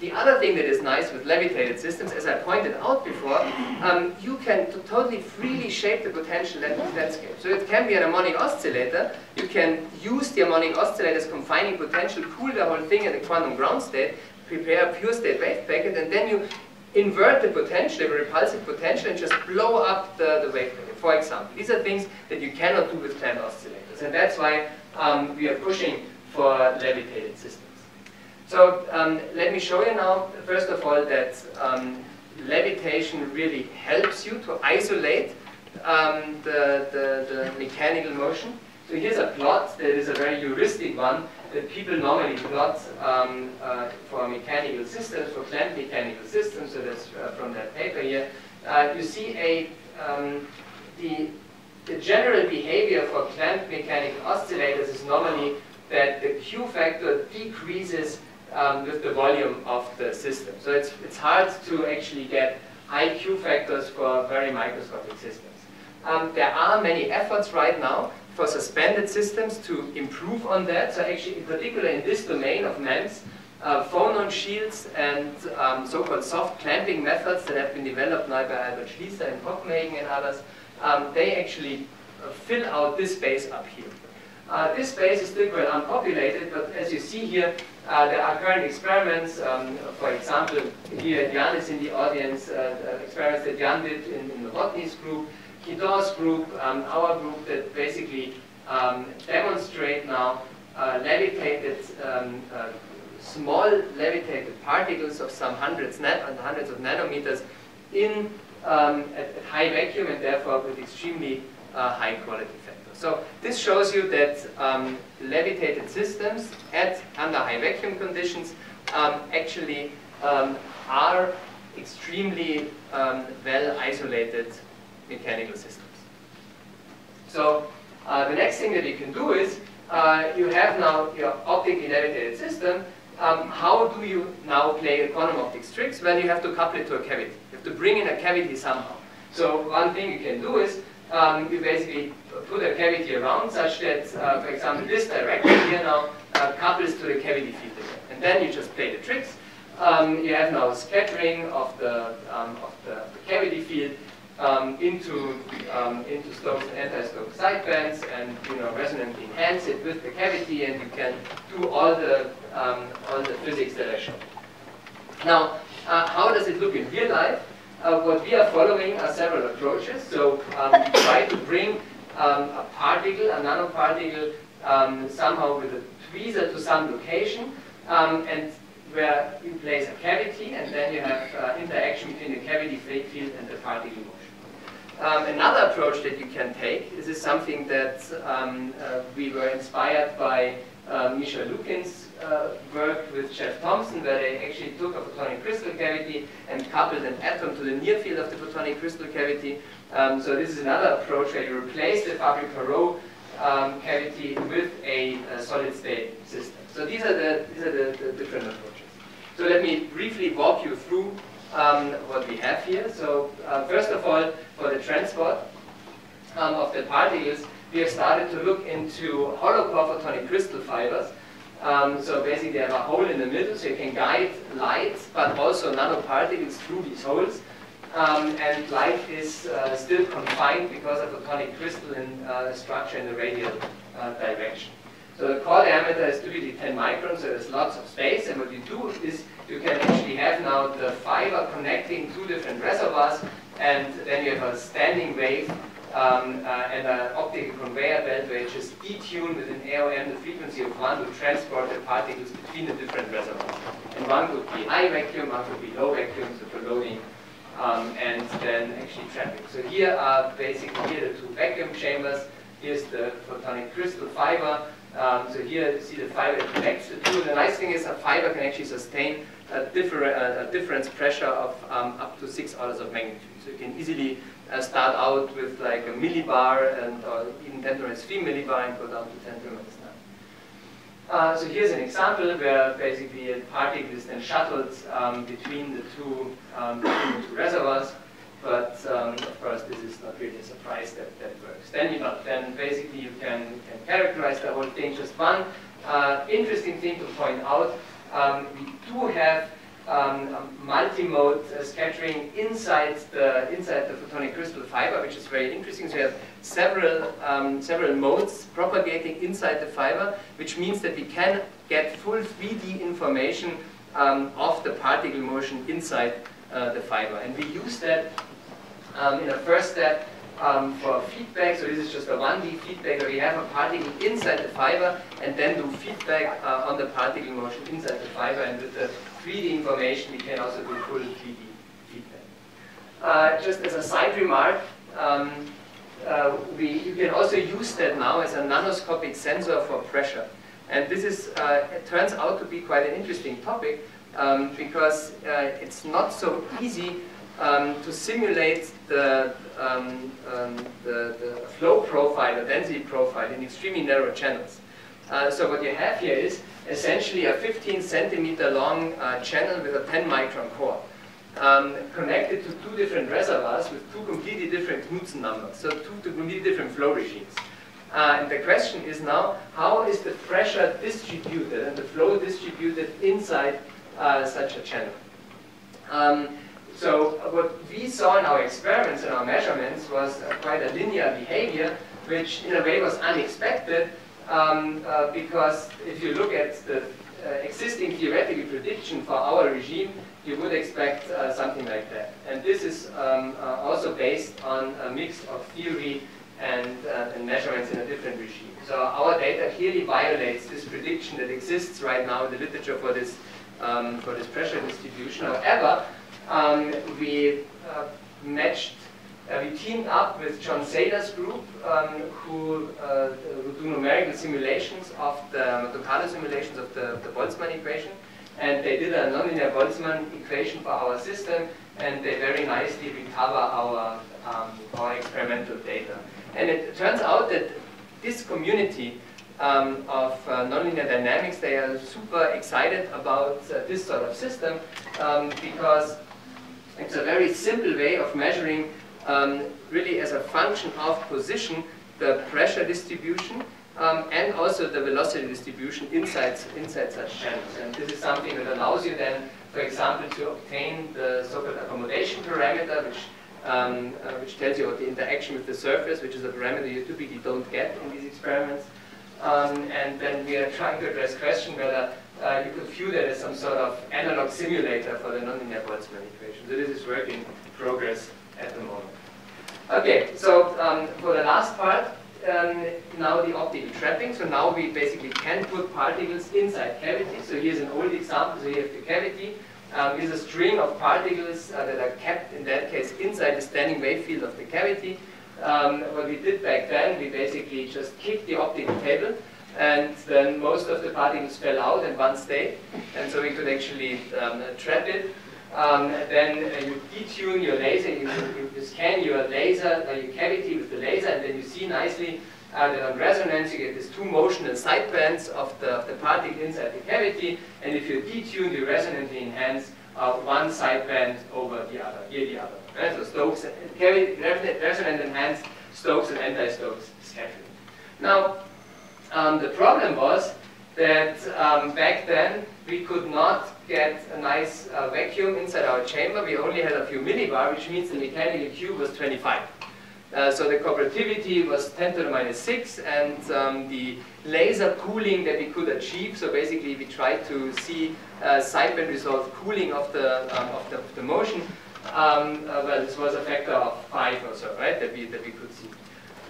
the other thing that is nice with levitated systems, as I pointed out before, um, you can totally freely shape the potential landscape. So it can be an harmonic oscillator. You can use the harmonic oscillator's confining potential, cool the whole thing in the quantum ground state, prepare a pure state wave packet, and then you invert the potential, the repulsive potential, and just blow up the, the wave for example. These are things that you cannot do with clamped oscillators, and that's why um, we are pushing for levitated systems. So um, let me show you now, first of all, that um, levitation really helps you to isolate um, the, the, the mechanical motion. So here's a plot that is a very heuristic one that people normally plot um, uh, for mechanical systems, for clamped mechanical systems, so that's uh, from that paper here. Uh, you see a um, the, the general behavior for clamped mechanical oscillators is normally that the Q factor decreases um, with the volume of the system. So it's, it's hard to actually get high Q factors for very microscopic systems. Um, there are many efforts right now for suspended systems to improve on that. So actually, in particular in this domain of MEMS, uh, phonon shields and um, so-called soft clamping methods that have been developed now by Albert Schliesser and Copenhagen and others, um, they actually uh, fill out this space up here. Uh, this space is still quite unpopulated, but as you see here, uh, there are current experiments, um, for example, here Jan is in the audience, uh, experiments that Jan did in, in the Rodney's group, Quidant's group, um, our group that basically um, demonstrate now uh, levitated, um, uh, small levitated particles of some hundreds, hundreds of nanometers in um, at, at, high vacuum and therefore with extremely uh, high quality factor. So this shows you that um, levitated systems at under high vacuum conditions um, actually are extremely well isolated mechanical systems. So uh, the next thing that you can do is uh, you have now your optically levitated system. Um, how do you now play quantum optics tricks? Well, you have to couple it to a cavity. You have to bring in a cavity somehow. So one thing you can do is um, you basically put a cavity around such that, uh, for example, this direction here now uh, couples to the cavity field again. And then you just play the tricks. Um, you have now scattering of the, um, of the, the cavity field um, into um, into Stokes and anti-Stokes sidebands and you know resonantly enhance it with the cavity, and you can do all the um, all the physics that I showed. Now, uh, how does it look in real life? Uh, what we are following are several approaches. So um, we try to bring um, a particle, a nanoparticle, um, somehow with a tweezer to some location, and where you place a cavity, and then you have uh, interaction between the cavity field and the particle. Um, another approach that you can take, this is something that um, uh, we were inspired by uh, Misha Lukin's uh, work with Jeff Thompson, where they actually took a photonic crystal cavity and coupled an atom to the near field of the photonic crystal cavity. Um, so this is another approach where you replace the Fabry-Perot um, cavity with a, a solid-state system. So these are the these are the, the, different approaches. So let me briefly walk you through um, what we have here. So uh, first of all, for the transport um, of the particles, we have started to look into hollow photonic crystal fibers. Um, so basically, they have a hole in the middle, so you can guide light, but also nanoparticles through these holes. Um, and light is uh, still confined because of the photonic crystalline uh, structure in the radial uh, direction. So the core diameter is typically 10 microns, so there's lots of space. And what you do is you can actually have now the fiber connecting two different reservoirs, and then you have a standing wave um, uh, and an optical conveyor belt where you just detune with an AOM the frequency of one to transport the particles between the different reservoirs. And one could be high vacuum, one could be low vacuum, so for loading um, and then actually trapping. So here are basically here the two vacuum chambers. Here's the photonic crystal fiber. Um, so here you see the fiber connects the two. The nice thing is a fiber can actually sustain a, differ a, difference pressure of um, up to six orders of magnitude. So you can easily uh, start out with like a millibar and or even 10 to the 3 millibar and go down to 10 to the 9. Uh, so here's an example where basically a particle is then shuttled um, between the two, um, between the two reservoirs. But um, of course, this is not really a surprise that that works. Then, you know, then basically you can, can characterize the whole thing. Just one uh, interesting thing to point out: um, we do have um, multi-mode uh, scattering inside the inside the photonic crystal fiber, which is very interesting. So we have several um, several modes propagating inside the fiber, which means that we can get full 3D information um, of the particle motion inside uh, the fiber, and we use that um, in a first step um, for feedback. So this is just a 1D feedback where we have a particle inside the fiber and then do feedback uh, on the particle motion inside the fiber. And with the 3D information, we can also do full 3D feedback. Uh, just as a side remark, um, uh, we, you can also use that now as a nanoscopic sensor for pressure. And this is, uh, it turns out to be quite an interesting topic um, because uh, it's not so easy um, to simulate the, um, um, the, the, flow profile, the density profile in extremely narrow channels. Uh, so what you have here is essentially a 15 centimeter long uh, channel with a 10 micron core. Um, connected to two different reservoirs with two completely different Knudsen numbers, so two, two completely different flow regimes. Uh, and the question is now, how is the pressure distributed and the flow distributed inside uh, such a channel? So what we saw in our experiments and our measurements was uh, quite a linear behavior, which in a way was unexpected um, uh, because if you look at the uh, existing theoretical prediction for our regime, you would expect uh, something like that. And this is um, uh, also based on a mix of theory and, uh, and measurements in a different regime. So our data clearly violates this prediction that exists right now in the literature for this, um, for this pressure distribution. However, um, we uh, matched, uh, we teamed up with John Saylor's group, um, who, uh, who do numerical simulations of the Monte simulations of the, the Boltzmann equation. And they did a nonlinear Boltzmann equation for our system, and they very nicely recover our, um, our experimental data. And it turns out that this community um, of uh, nonlinear dynamics, they are super excited about uh, this sort of system um, because it's a very simple way of measuring um, really as a function of position the pressure distribution um, and also the velocity distribution inside, inside such channels. And this is something that allows you then, for example, to obtain the so-called accommodation parameter, which um, uh, which tells you about the interaction with the surface, which is a parameter you typically don't get in these experiments. Um, and then we are trying to address question whether uh, you could view that as some sort of analog simulator for the nonlinear Boltzmann equation. So this is work in progress at the moment. Okay, so um, for the last part, um, now the optical trapping. So now we basically can put particles inside cavities. So here's an old example. So you have the cavity. Um, is a string of particles uh, that are kept, in that case, inside the standing wave field of the cavity. Um, what we did back then, we basically just kicked the optical cable, and then most of the particles fell out and one stayed, and so we could actually um, trap it. Um, then uh, you detune your laser, you, you, scan your laser, uh, your cavity with the laser, and then you see nicely uh, that on resonance you get these two motional sidebands of the, of the particle inside the cavity, and if you detune, you resonantly enhance uh, one sideband over the other, here the other. Right? So Stokes, cavity, resonant enhanced Stokes and anti-Stokes scattering. Now, um, the problem was that um, back then we could not get a nice uh, vacuum inside our chamber. We only had a few millibar, which means the mechanical Q was 25. Uh, so the cooperativity was 10 to the minus 6, and um, the laser cooling that we could achieve, so basically we tried to see uh, sideband resolved cooling of the, um, of the, of the motion, um, uh, well, this was a factor of 5 or so, right, that we, that we could see.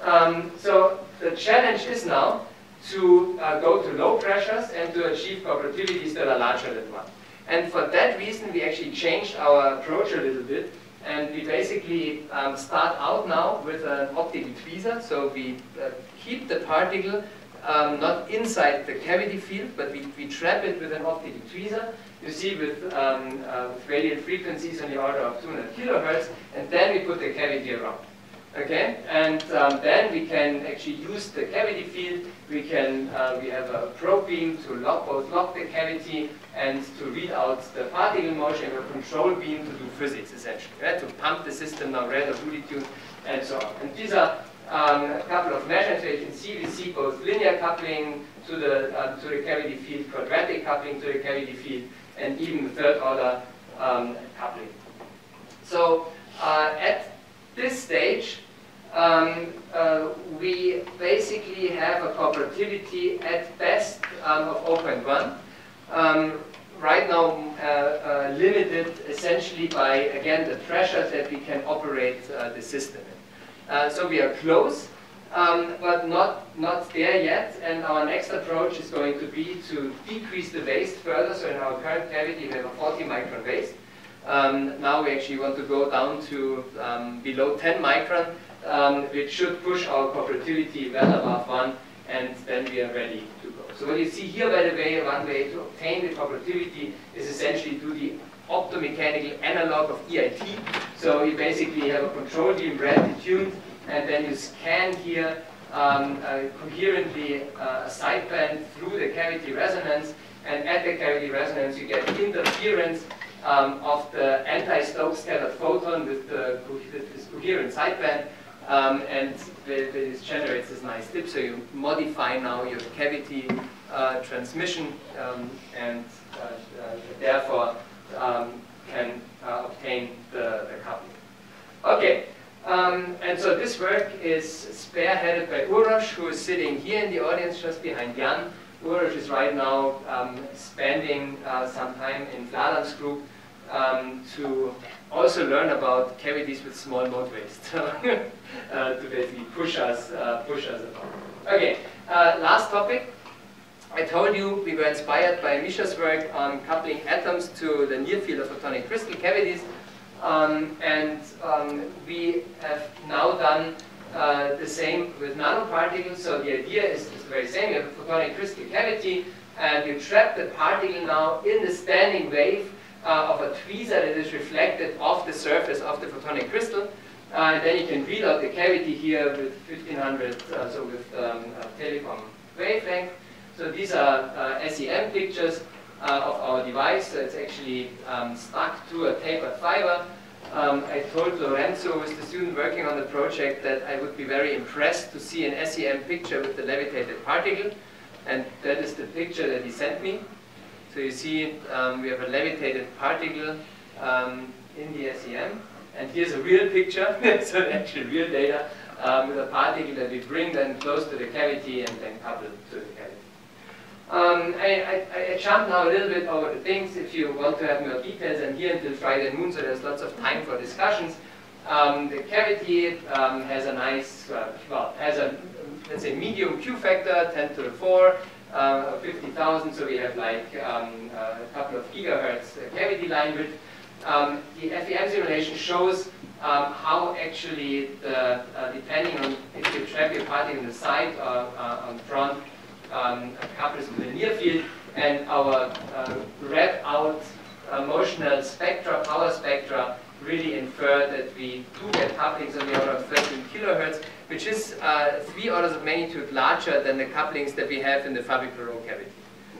Um, so the challenge is now to uh, go to low pressures and to achieve cooperativities that are larger than 1. And for that reason, we actually changed our approach a little bit. And we basically um, start out now with an optical tweezer. So we uh, keep the particle um, not inside the cavity field, but we, we trap it with an optical tweezer. You see with, um, uh, with radial frequencies on the order of 200 kilohertz, and then we put the cavity around. Okay, and um, then we can actually use the cavity field. We can uh, we have a probe beam to lock both lock the cavity and to read out the particle motion, and a control beam to do physics essentially, right? To pump the system now red or duty tuned and so on. And these are um, a couple of measures where you can see we see both linear coupling to the uh, to the cavity field, quadratic coupling to the cavity field, and even third order um, coupling. So uh, at this stage, um, uh, we basically have a cooperativity at best um, of 0.1. Um, right now uh, uh, limited essentially by, again, the pressure that we can operate uh, the system in. Uh, so we are close, um, but not, not there yet, and our next approach is going to be to decrease the waist further. So in our current cavity, we have a 40 micron waist. Um, now we actually want to go down to um, below 10 micron, um, which should push our cooperativity well above 1, and then we are ready to go. So what you see here, by the way, one way to obtain the cooperativity is essentially do the optomechanical analog of EIT. So you basically have a control beam red tuned, and then you scan here um, uh, coherently uh, a sideband through the cavity resonance, and at the cavity resonance you get interference um, of the anti-Stokes scattered photon with, the, this coherent sideband, um, and this generates this nice dip. So you modify now your cavity uh, transmission, um, and uh, uh, therefore um, can uh, obtain the, the coupling. Okay. Um, and so this work is spearheaded by Urosh, who is sitting here in the audience just behind Jan. Urosh is right now um, spending uh, some time in Vladan's group um, to also learn about cavities with small mode waist uh, to basically push us, uh, push us along. Okay, uh, last topic. I told you we were inspired by Misha's work on coupling atoms to the near field of photonic crystal cavities. Um, and um, we have now done uh, the same with nanoparticles. So the idea is, is the very same. You have a photonic crystal cavity, and you trap the particle now in the standing wave uh, of a tweezer that is reflected off the surface of the photonic crystal. Uh, and then you can read out the cavity here with 1500, uh, so with um, telecom wavelength. So these are uh, SEM pictures uh, of our device. It's actually um, stuck to a tapered fiber. Um, I told Lorenzo, who is the student working on the project, that I would be very impressed to see an SEM picture with the levitated particle. And that is the picture that he sent me. So you see um, we have a levitated particle um, in the SEM. And here's a real picture, so actually real data, um, with a particle that we bring then close to the cavity and then couple to the cavity. Um, I, I, I jump now a little bit over the things if you want to have more details I'm here until Friday noon, so there's lots of time for discussions. Um, the cavity um, has a nice, uh, well, has a, let's say, medium Q factor, 10 to the 4, uh, 50,000, so we have like um, a couple of gigahertz cavity line width. Um, the FEM simulation shows um, how actually, the, uh, depending on if you trap your particle in the side or uh, on front, um, couples with a near field, and our uh, read out motional spectra, power spectra, really infer that we do get couplings on the order of 13 kilohertz, which is uh, three orders of magnitude larger than the couplings that we have in the Fabry-Perot cavity.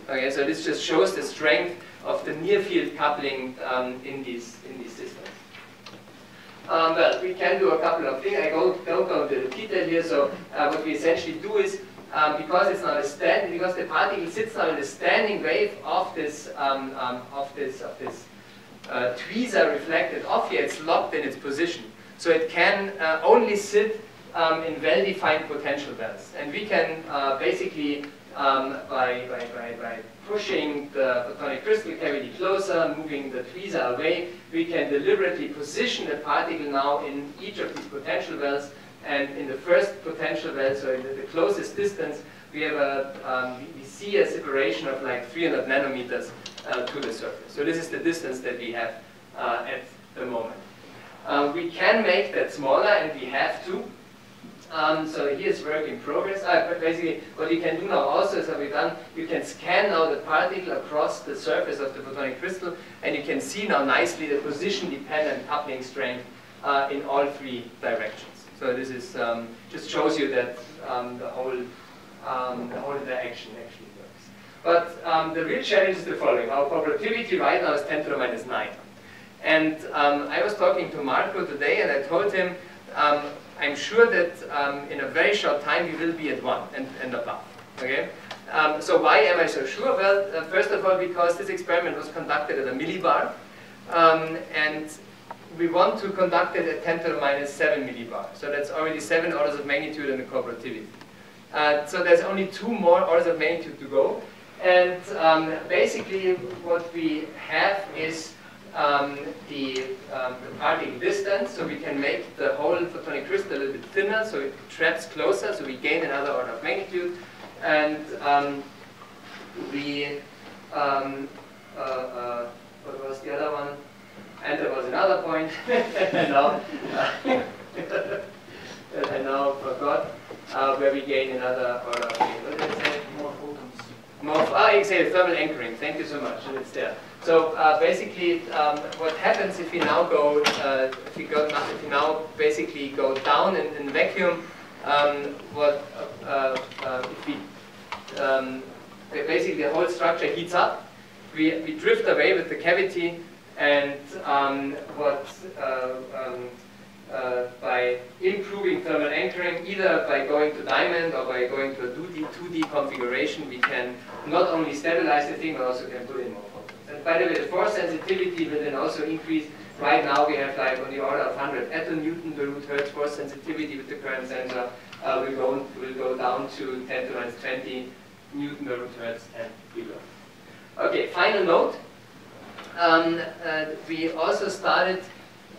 Okay, so this just shows the strength of the near field coupling um, in these in these systems. Um, well, we can do a couple of things. I don't, don't go into the detail here. So uh, what we essentially do is um, because it's not a stand, because the particle sits now in the standing wave of this um, um, of this of this uh, tweezer reflected off here, it's locked in its position. So it can uh, only sit um, in well-defined potential wells. And we can uh, basically, um, by, by, by, by, pushing the photonic crystal cavity closer, moving the tweezer away, we can deliberately position the particle now in each of these potential wells. And in the first potential well, so in the, the closest distance, we have a, um, we see a separation of like 300 nanometers uh, to the surface. So this is the distance that we have uh, at the moment. Um, we can make that smaller, and we have to. Um, so here's work in progress. Uh, basically, what you can do now also is that we've done, you can scan now the particle across the surface of the photonic crystal, and you can see now nicely the position-dependent coupling strength uh, in all three directions. So this is um, just shows you that um, the whole um, the whole interaction actually works. But um, the real challenge is the following. Our probability right now is 10 to the minus 9. And um, I was talking to Marco today and I told him, I'm sure that um, in a very short time we will be at 1 and, and above. Okay? Um, so why am I so sure? Well, uh, first of all, because this experiment was conducted at a millibar. Um, and we want to conduct it at 10 to the minus 7 millibar. So that's already 7 orders of magnitude in the cooperativity. Uh, so there's only two more orders of magnitude to go. And um, basically what we have is um, the, um, the, particle distance, so we can make the whole photonic crystal a little bit thinner, so it traps closer, so we gain another order of magnitude. And um, we, um, uh, uh, what was the other one? And there was another point, and now, uh, I now forgot uh, where we gain another order of What did I say? More photons. More, ah, exactly, thermal anchoring. Thank you so much. And it's there. So uh, basically, um, what happens if we now go, uh, if we go, if now basically go down in, in vacuum, um, what uh, uh if we um, basically the whole structure heats up, we we drift away with the cavity, and um, what uh, um, uh, by improving thermal anchoring, either by going to diamond or by going to a 2D, 2D configuration, we can not only stabilize the thing, but also can put in more by the way, the force sensitivity will then also increase. Right now we have like on the order of 100 attonewton per root hertz force sensitivity with the current sensor. Uh, will go will go down to 10 to the minus 20 newton per root hertz and below. Okay, final note. Um, uh, we also started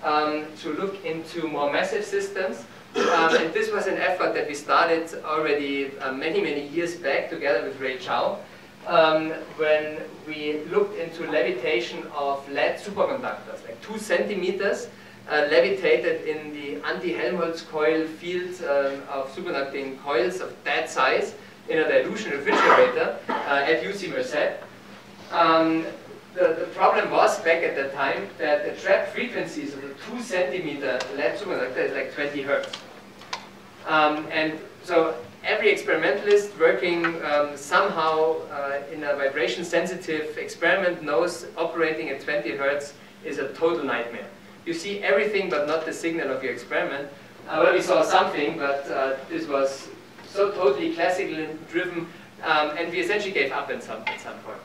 um, to look into more massive systems. Um, and this was an effort that we started already uh, many, many years back together with Ray Chiao, um, when we looked into levitation of lead superconductors, like two centimeters uh, levitated in the anti-Helmholtz coil field um, of superconducting coils of that size in a dilution refrigerator uh, at UC Merced. Um, the, the problem was back at that time that the trap frequencies of the 2 centimeter lead superconductor is like 20 hertz. Um, and so every experimentalist working um, somehow uh, in a vibration sensitive experiment knows operating at 20 hertz is a total nightmare. You see everything but not the signal of your experiment. Well, we saw something, but uh, this was so totally classically driven, um, and we essentially gave up at some, at some point.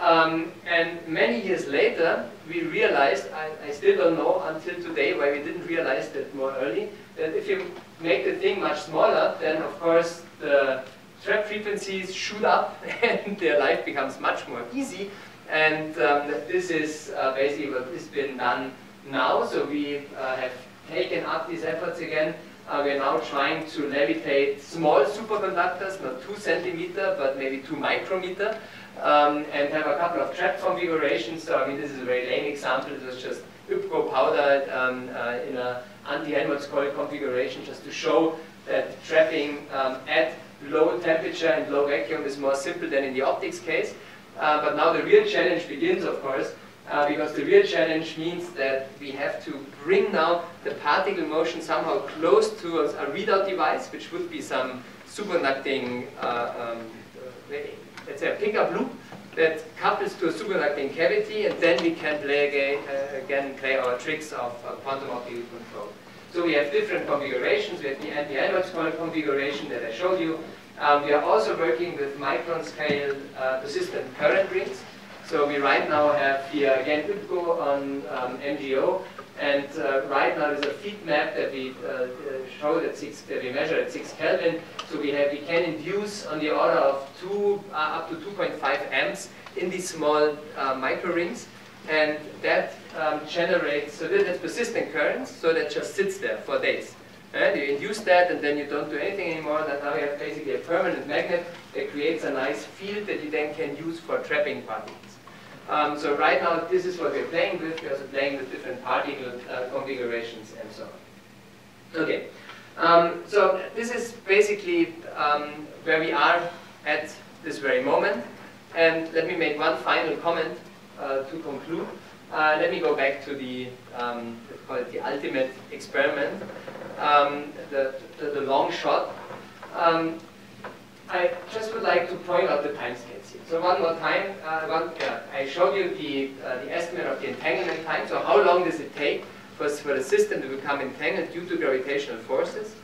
Um, and many years later, we realized, I, I, still don't know until today why we didn't realize that more early, that if you make the thing much smaller, then of course the trap frequencies shoot up and their life becomes much more easy. And um, this is uh, basically what has been done now. So we uh, have taken up these efforts again. Uh, we are now trying to levitate small superconductors, not two centimeter, but maybe two micrometer, um, and have a couple of trap configurations. So I mean, this is a very lame example. It was just YBCO powder um, uh, in an anti-Helmholtz coil configuration, just to show that trapping um, at low temperature and low vacuum is more simple than in the optics case. Uh, but now the real challenge begins, of course, uh, because the real challenge means that we have to bring now the particle motion somehow close to a, readout device, which would be some superconducting, uh, um, let's say a pickup loop that couples to a superconducting cavity, and then we can play again, uh, again play our tricks of quantum optical control. So we have different configurations. We have the anti-Helmholtz configuration that I showed you. Um, we are also working with micron scale uh, persistent current rings. So we right now have here again YBCO on um, MGO, and uh, right now there's a feed map that we uh, show at six, that we measure at six Kelvin. So we have we can induce on the order of two uh, up to 2.5 amps in these small uh, micro rings, and that um, generates so that has persistent currents, so that just sits there for days. And you induce that and then you don't do anything anymore, That now you have basically a permanent magnet that creates a nice field that you then can use for trapping particles. Um, so right now this is what we're playing with, we're also playing with different particle uh, configurations and so on. Okay, um, so this is basically um, where we are at this very moment. And let me make one final comment uh, to conclude. Uh, let me go back to the, um, call it the ultimate experiment um, the, the, the, long shot. I just would like to point out the time timescales here. So one more time, uh, one, yeah, I showed you the, uh, the estimate of the entanglement time. So how long does it take for, for the system to become entangled due to gravitational forces?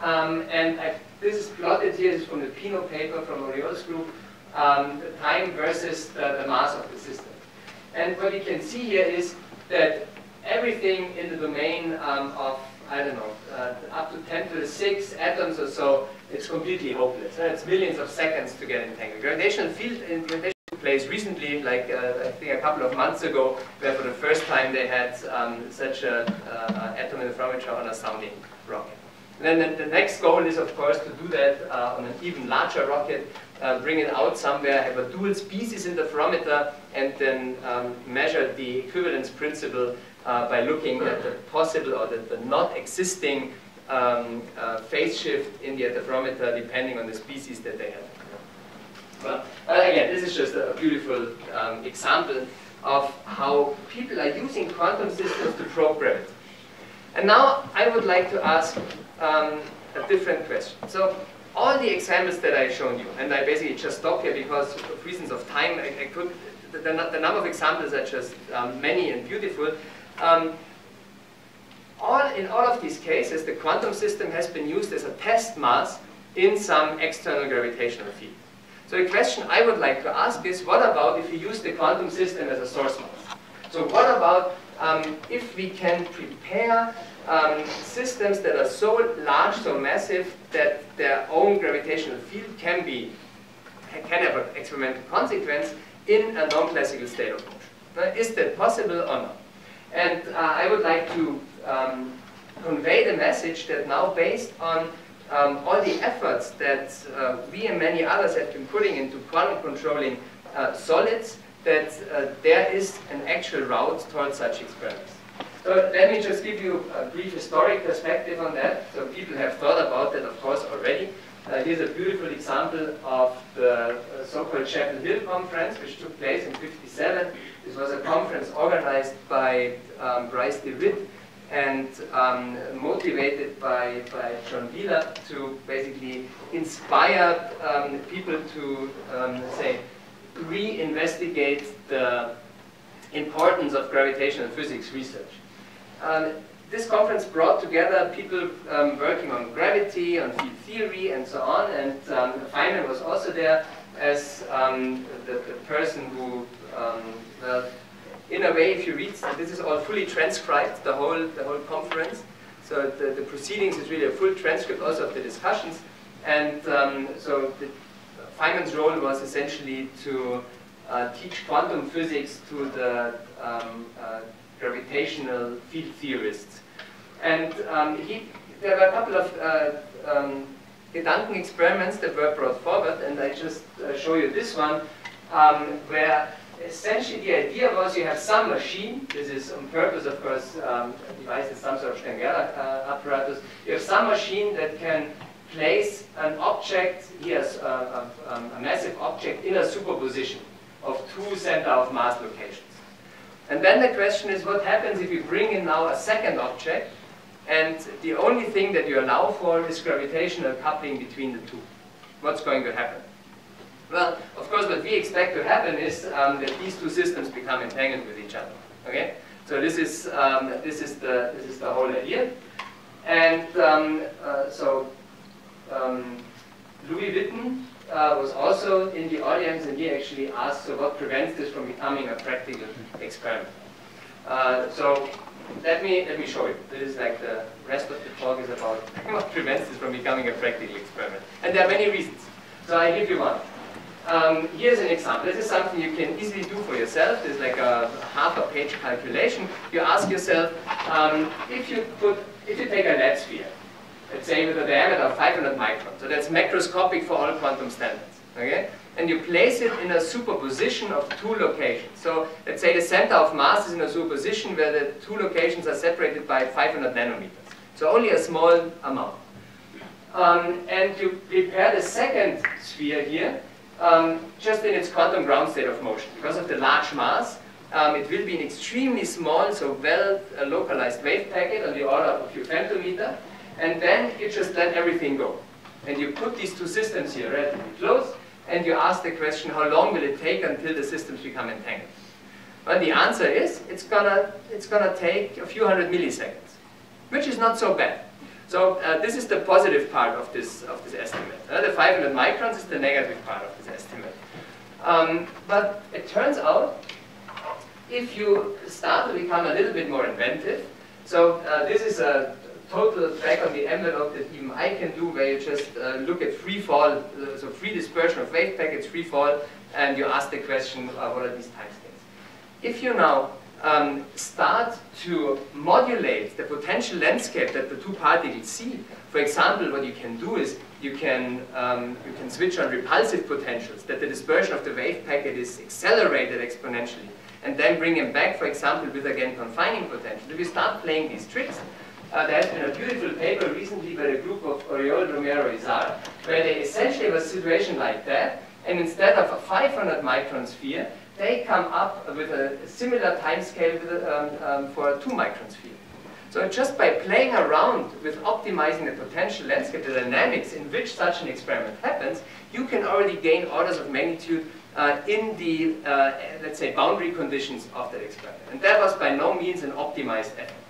Um, and I, this is plotted here, this is from the Pino paper from Oriol's group, um, the time versus the, the mass of the system. And what you can see here is that everything in the domain um, of I don't know, uh, up to 10 to the 6 atoms or so, it's completely hopeless. Uh, it's millions of seconds to get entangled. Gravitational field in gravitational place recently, like uh, I think a couple of months ago, where for the first time they had um, such an uh, atom interferometer on a sounding rocket. And then the, the, next goal is, of course, to do that uh, on an even larger rocket, uh, bring it out somewhere, have a dual species interferometer, and then um, measure the equivalence principle uh, by looking at the possible or the, the not existing um, uh, phase shift in the interferometer depending on the species that they have. Well, uh, again, this is just a beautiful um, example of how people are using quantum systems to probe gravity. And now I would like to ask um, a different question. So all the examples that I've shown you, and I basically just stop here because of reasons of time, I, I could, the, the, the, number of examples are just um, many and beautiful, um, all, in all of these cases, the quantum system has been used as a test mass in some external gravitational field. So the question I would like to ask is, what about if you use the quantum system as a source mass? So what about um, if we can prepare um, systems that are so large, so massive, that their own gravitational field can be, can have an experimental consequence in a non-classical state of motion. Now, is that possible or not? And uh, I would like to um, convey the message that now based on um, all the efforts that uh, we and many others have been putting into quantum controlling uh, solids, that uh, there is an actual route towards such experiments. So let me just give you a brief historic perspective on that. So people have thought about that, of course, already. Uh, here's a beautiful example of the uh, so-called Chapel Hill Conference, which took place in 57. This was a conference organized by um, Bryce DeWitt and um, motivated by, by John Wheeler to basically inspire um, people to, um, say, re-investigate the importance of gravitational physics research. Um, this conference brought together people um, working on gravity, on field theory, and so on, and um, Feynman was also there, as the, the, person who, well, in a way, if you read, this is all fully transcribed, the whole, the whole conference. So the, the proceedings is really a full transcript also of the discussions. And um, so the, Feynman's role was essentially to uh, teach quantum physics to the um, uh, gravitational field theorists. And um, he, there were a couple of uh, um, Gedanken experiments that were brought forward, and I just uh, show you this one, um, where essentially the idea was you have some machine, this is on purpose of course um, devices, some sort of Stern-Gerlach uh, apparatus, you have some machine that can place an object, here's a, a, a, massive object in a superposition of two center of mass locations. And then the question is what happens if you bring in now a second object and the only thing that you allow for is gravitational coupling between the two. What's going to happen? Well, of course, what we expect to happen is um, that these two systems become entangled with each other. Okay, so this is um, this is the this is the whole idea, and um, uh, so um, Louis Witten uh, was also in the audience, and he actually asked, so what prevents this from becoming a practical experiment? Uh, so let me let me show you. This is like the rest of the talk is about what prevents this from becoming a practical experiment. And there are many reasons. So I give you one. Um, here's an example. This is something you can easily do for yourself. There's like a half a page calculation. You ask yourself, um, if you put, if you take a lead sphere, let's say with a diameter of 500 microns, so that's macroscopic for all quantum standards, okay? and you place it in a superposition of two locations. So let's say the center of mass is in a superposition where the two locations are separated by 500 nanometers. So only a small amount. Um, and you prepare the second sphere here, um, just in its quantum ground state of motion. Because of the large mass, um, it will be an extremely small, so well uh, localized wave packet on the order of a few femtometer, and then you just let everything go. And you put these two systems here relatively close, and you ask the question, how long will it take until the systems become entangled? Well, the answer is, it's gonna, it's gonna take a few hundred milliseconds, which is not so bad. So uh, this is the positive part of this, of this estimate. Uh, the 500 microns is the negative part of this estimate. Um, but it turns out, if you start to become a little bit more inventive, so uh, this is a total back on the envelope that even I can do where you just uh, look at free fall, uh, so free dispersion of wave packets, free fall, and you ask the question, uh, what are these time scales? If you now um, start to modulate the potential landscape that the two particles see, for example, what you can do is you can, um, you can switch on repulsive potentials, that the dispersion of the wave packet is accelerated exponentially, and then bring them back, for example, with again confining potential. If you start playing these tricks, uh, there has been a beautiful paper recently by a group of Oriol Romero Isart, where they essentially have a situation like that, and instead of a 500 micron sphere, they come up with a similar time scale um, um, for a 2 micron sphere. So just by playing around with optimizing the potential landscape, the dynamics in which such an experiment happens, you can already gain orders of magnitude uh, in the, uh, let's say, boundary conditions of that experiment. And that was by no means an optimized effort.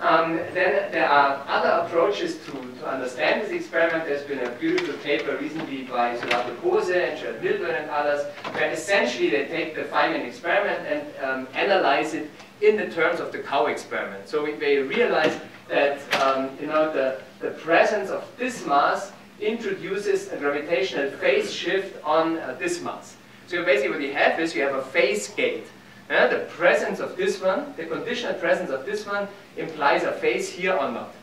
Um, then there are other approaches to, to understand this experiment. There's been a beautiful paper recently by Sougato Bose and Gerald Milburn and others, where essentially they take the Feynman experiment and um, analyze it in the terms of the COW experiment. So they realize that um, you know the, the presence of this mass introduces a gravitational phase shift on uh, this mass. So basically what you have is you have a phase gate yeah, the presence of this one, the conditional presence of this one implies a phase here or not.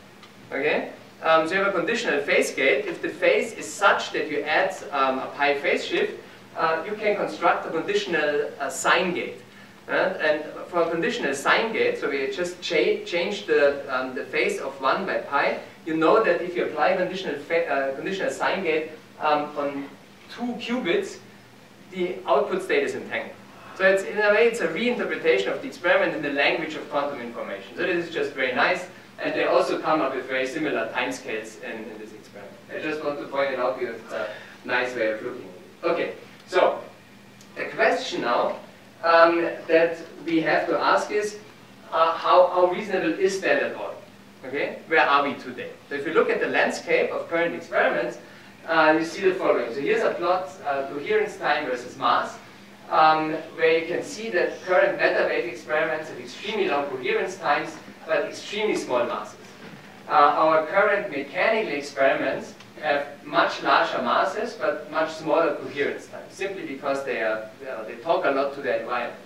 Okay? Um, so you have a conditional phase gate. If the phase is such that you add um, a pi phase shift, uh, you can construct a conditional uh, sign gate. And for a conditional sign gate, so we just cha change the, um, the phase of 1 by pi, you know that if you apply conditional, uh, conditional sign gate um, on two qubits, the output state is entangled. So it's, in a way, it's a reinterpretation of the experiment in the language of quantum information. So this is just very nice. And they also come up with very similar timescales in, in this experiment. I just want to point it out because it's a nice way of looking at it. Okay, so the question now um, that we have to ask is, uh, how, how reasonable is that at all? Okay, where are we today? So if you look at the landscape of current experiments, uh, you see the following. So here's a plot, uh, coherence time versus mass, um, where you can see that current matter wave experiments have extremely long coherence times, but extremely small masses. Uh, our current mechanical experiments have much larger masses, but much smaller coherence times, simply because they, are, they talk a lot to the environment.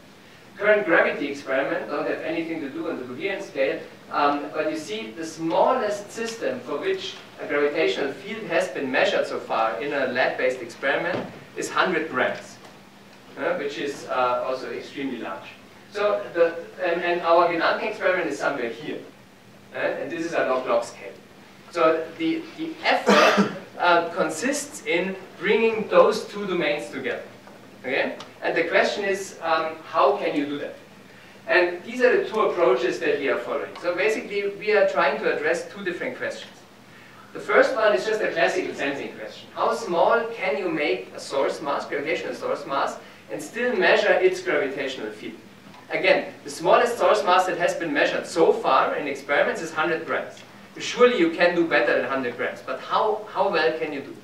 Current gravity experiments don't have anything to do on the coherence scale, um, but you see the smallest system for which a gravitational field has been measured so far in a lab-based experiment is 100 grams, which is uh, also extremely large. So the, and, and our Gedanken experiment is somewhere here, uh, and this is a log-log scale. So the, the effort uh, consists in bringing those two domains together. Okay? And the question is, um, how can you do that? And these are the two approaches that we are following. So basically, we are trying to address two different questions. The first one is just a classical sensing question. How small can you make a source mass, gravitational source mass, and still measure its gravitational field? Again, the smallest source mass that has been measured so far in experiments is 100 grams. Surely you can do better than 100 grams, but how, how well can you do?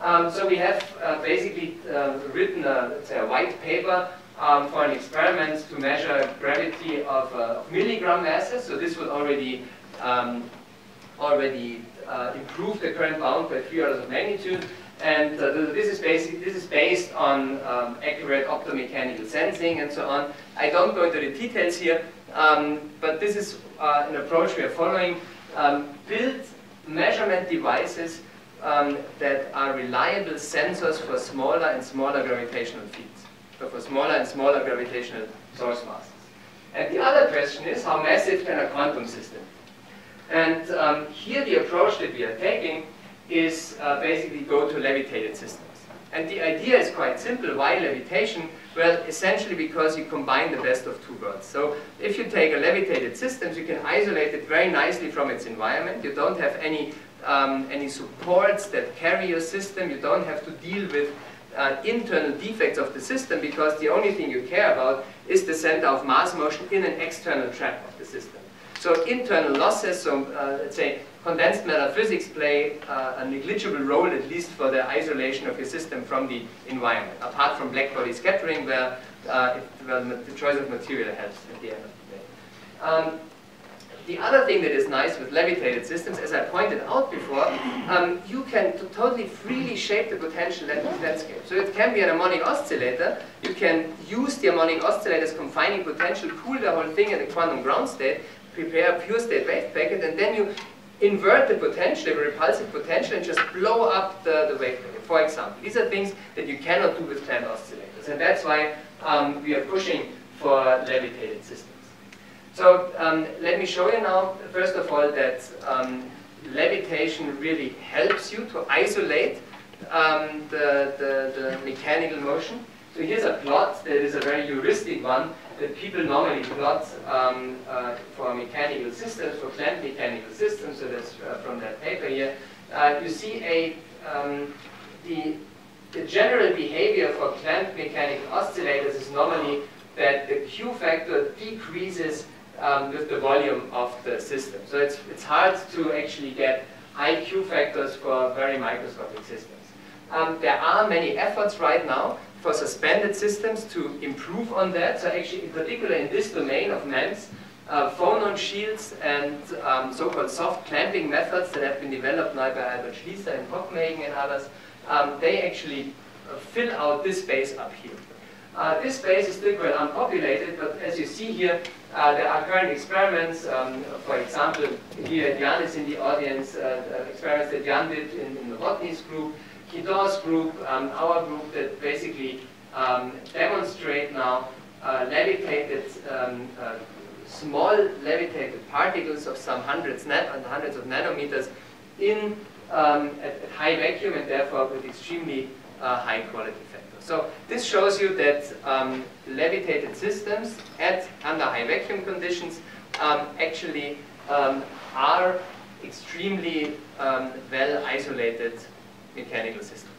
Um, so we have uh, basically uh, written a, a, white paper um, for an experiment to measure gravity of, uh, milligram masses. So this would already um, already uh, improve the current bound by three orders of magnitude. And uh, this is basic, this is based on um, accurate optomechanical sensing and so on. I don't go into the details here, um, but this is uh, an approach we are following. Um, build measurement devices um, that are reliable sensors for smaller and smaller gravitational fields, so for smaller and smaller gravitational source masses. And the other question is, how massive can a quantum system? And um, here the approach that we are taking is uh, basically go to levitated systems. And the idea is quite simple. Why levitation? Well, essentially because you combine the best of two worlds. So if you take a levitated system, you can isolate it very nicely from its environment. You don't have any um, any supports that carry your system. You don't have to deal with uh, internal defects of the system because the only thing you care about is the center of mass motion in an external trap of the system. So internal losses, so uh, let's say condensed matter physics play uh, a negligible role at least for the isolation of your system from the environment, apart from blackbody scattering where, uh, it, well, the choice of material helps at the end of the day. Um, the other thing that is nice with levitated systems, as I pointed out before, um, you can totally freely shape the potential landscape. So it can be an harmonic oscillator. You can use the harmonic oscillator's confining potential, cool the whole thing in a quantum ground state, prepare a pure state wave packet, and then you invert the potential, the repulsive potential, and just blow up the, the wave packet, for example. These are things that you cannot do with clamped oscillators. And that's why um, we are pushing for levitated systems. So um, let me show you now, first of all, that um, levitation really helps you to isolate um, the, the, the, mechanical motion. So here's a plot that is a very heuristic one that people normally plot um, uh, for mechanical systems, for plant mechanical systems, so that's uh, from that paper here. Uh, you see a, um, the, the general behavior for plant mechanical oscillators is normally that the Q factor decreases um, with the volume of the system. So it's, it's hard to actually get high Q factors for very microscopic systems. Um, there are many efforts right now for suspended systems to improve on that. So actually, in particular in this domain of MEMS, uh, phonon shields and um, so-called soft clamping methods that have been developed now by Albert Schliesser and Copenhagen and others, um, they actually uh, fill out this space up here. Uh, this space is still quite unpopulated, but as you see here, uh, there are current experiments, um, for example, here Jan is in the audience, uh, experiments that Jan did in, in Novotny's group, Quidant's group, um, our group that basically um, demonstrate now uh, levitated, um, uh, small levitated particles of some hundreds, hundreds of nanometers in um, at, at, high vacuum and therefore with extremely uh, high quality factors. so this shows you that um, levitated systems at under high vacuum conditions um, actually are extremely well isolated mechanical systems.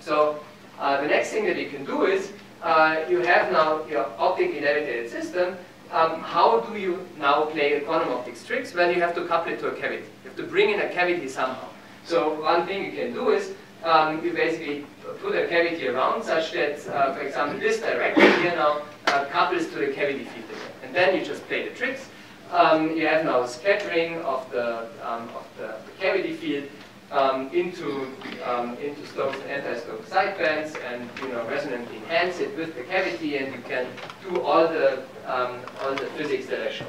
So uh, the next thing that you can do is uh, you have now your optically levitated system. Um, how do you now play quantum optics tricks? Well, you have to couple it to a cavity. You have to bring in a cavity somehow. So one thing you can do is um, you basically put a cavity around such that, uh, for example, this direction here now uh, couples to the cavity field again. And then you just play the tricks. Um, you have now scattering of the, um, of the, the, cavity field um, into, um, into Stokes and anti-Stokes sidebands and you know, resonantly enhance it with the cavity and you can do all the, um, all the physics that I showed.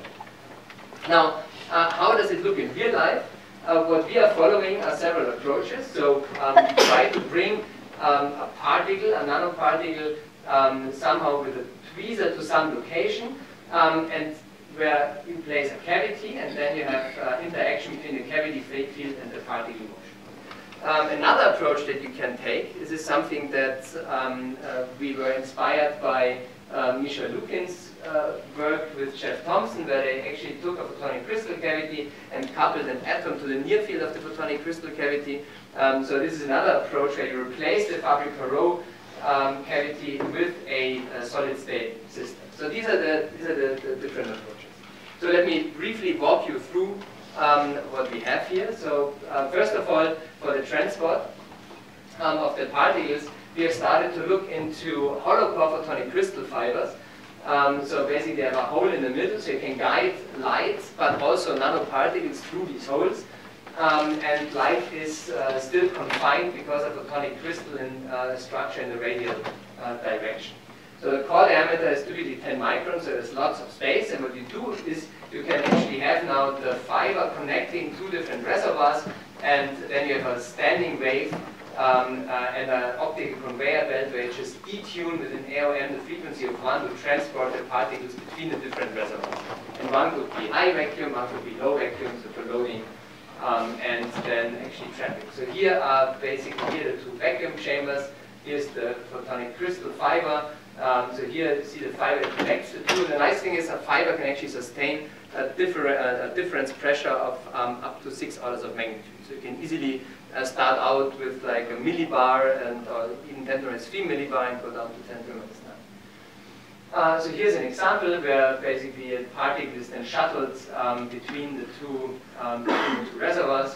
Now, uh, how does it look in real life? Uh, what we are following are several approaches. So um, we try to bring um, a particle, a nanoparticle, um, somehow with a tweezer to some location, and where you place a cavity, and then you have uh, interaction between the cavity field and the particle. Um, another approach that you can take, this is something that um, uh, we were inspired by uh, Misha Lukin's uh, work with Jeff Thompson, where they actually took a photonic crystal cavity and coupled an atom to the near field of the photonic crystal cavity. Um, so this is another approach where you replace the Fabry-Perot um, cavity with a, a solid-state system. So these are the these are the, the, different approaches. So let me briefly walk you through um, what we have here. So uh, first of all, for the transport um, of the particles, we have started to look into hollow photonic crystal fibers. Um, so basically they have a hole in the middle so you can guide light but also nanoparticles through these holes. Um, and light is uh, still confined because of the photonic crystalline uh, structure in the radial uh, direction. So the core diameter is typically 10 microns, so there's lots of space, and what you do is you can actually have now the fiber connecting two different reservoirs, and then you have a standing wave um, uh, and an optical conveyor belt where you just detune with an AOM the frequency of one to transport the particles between the different reservoirs. And one could be high vacuum, one could be low vacuum, so for loading, um, and then actually trapping. So here are basically here the two vacuum chambers. Here's the photonic crystal fiber. Um, so here you see the fiber connects the two. The nice thing is a fiber can actually sustain a, differ a difference pressure of um, up to six orders of magnitude. So you can easily uh, start out with like a millibar and or even 10 to the 3 millibar and go down to 10 to the 9. Uh, so here's an example where basically a particle is then shuttled um, between the two um, between the two reservoirs.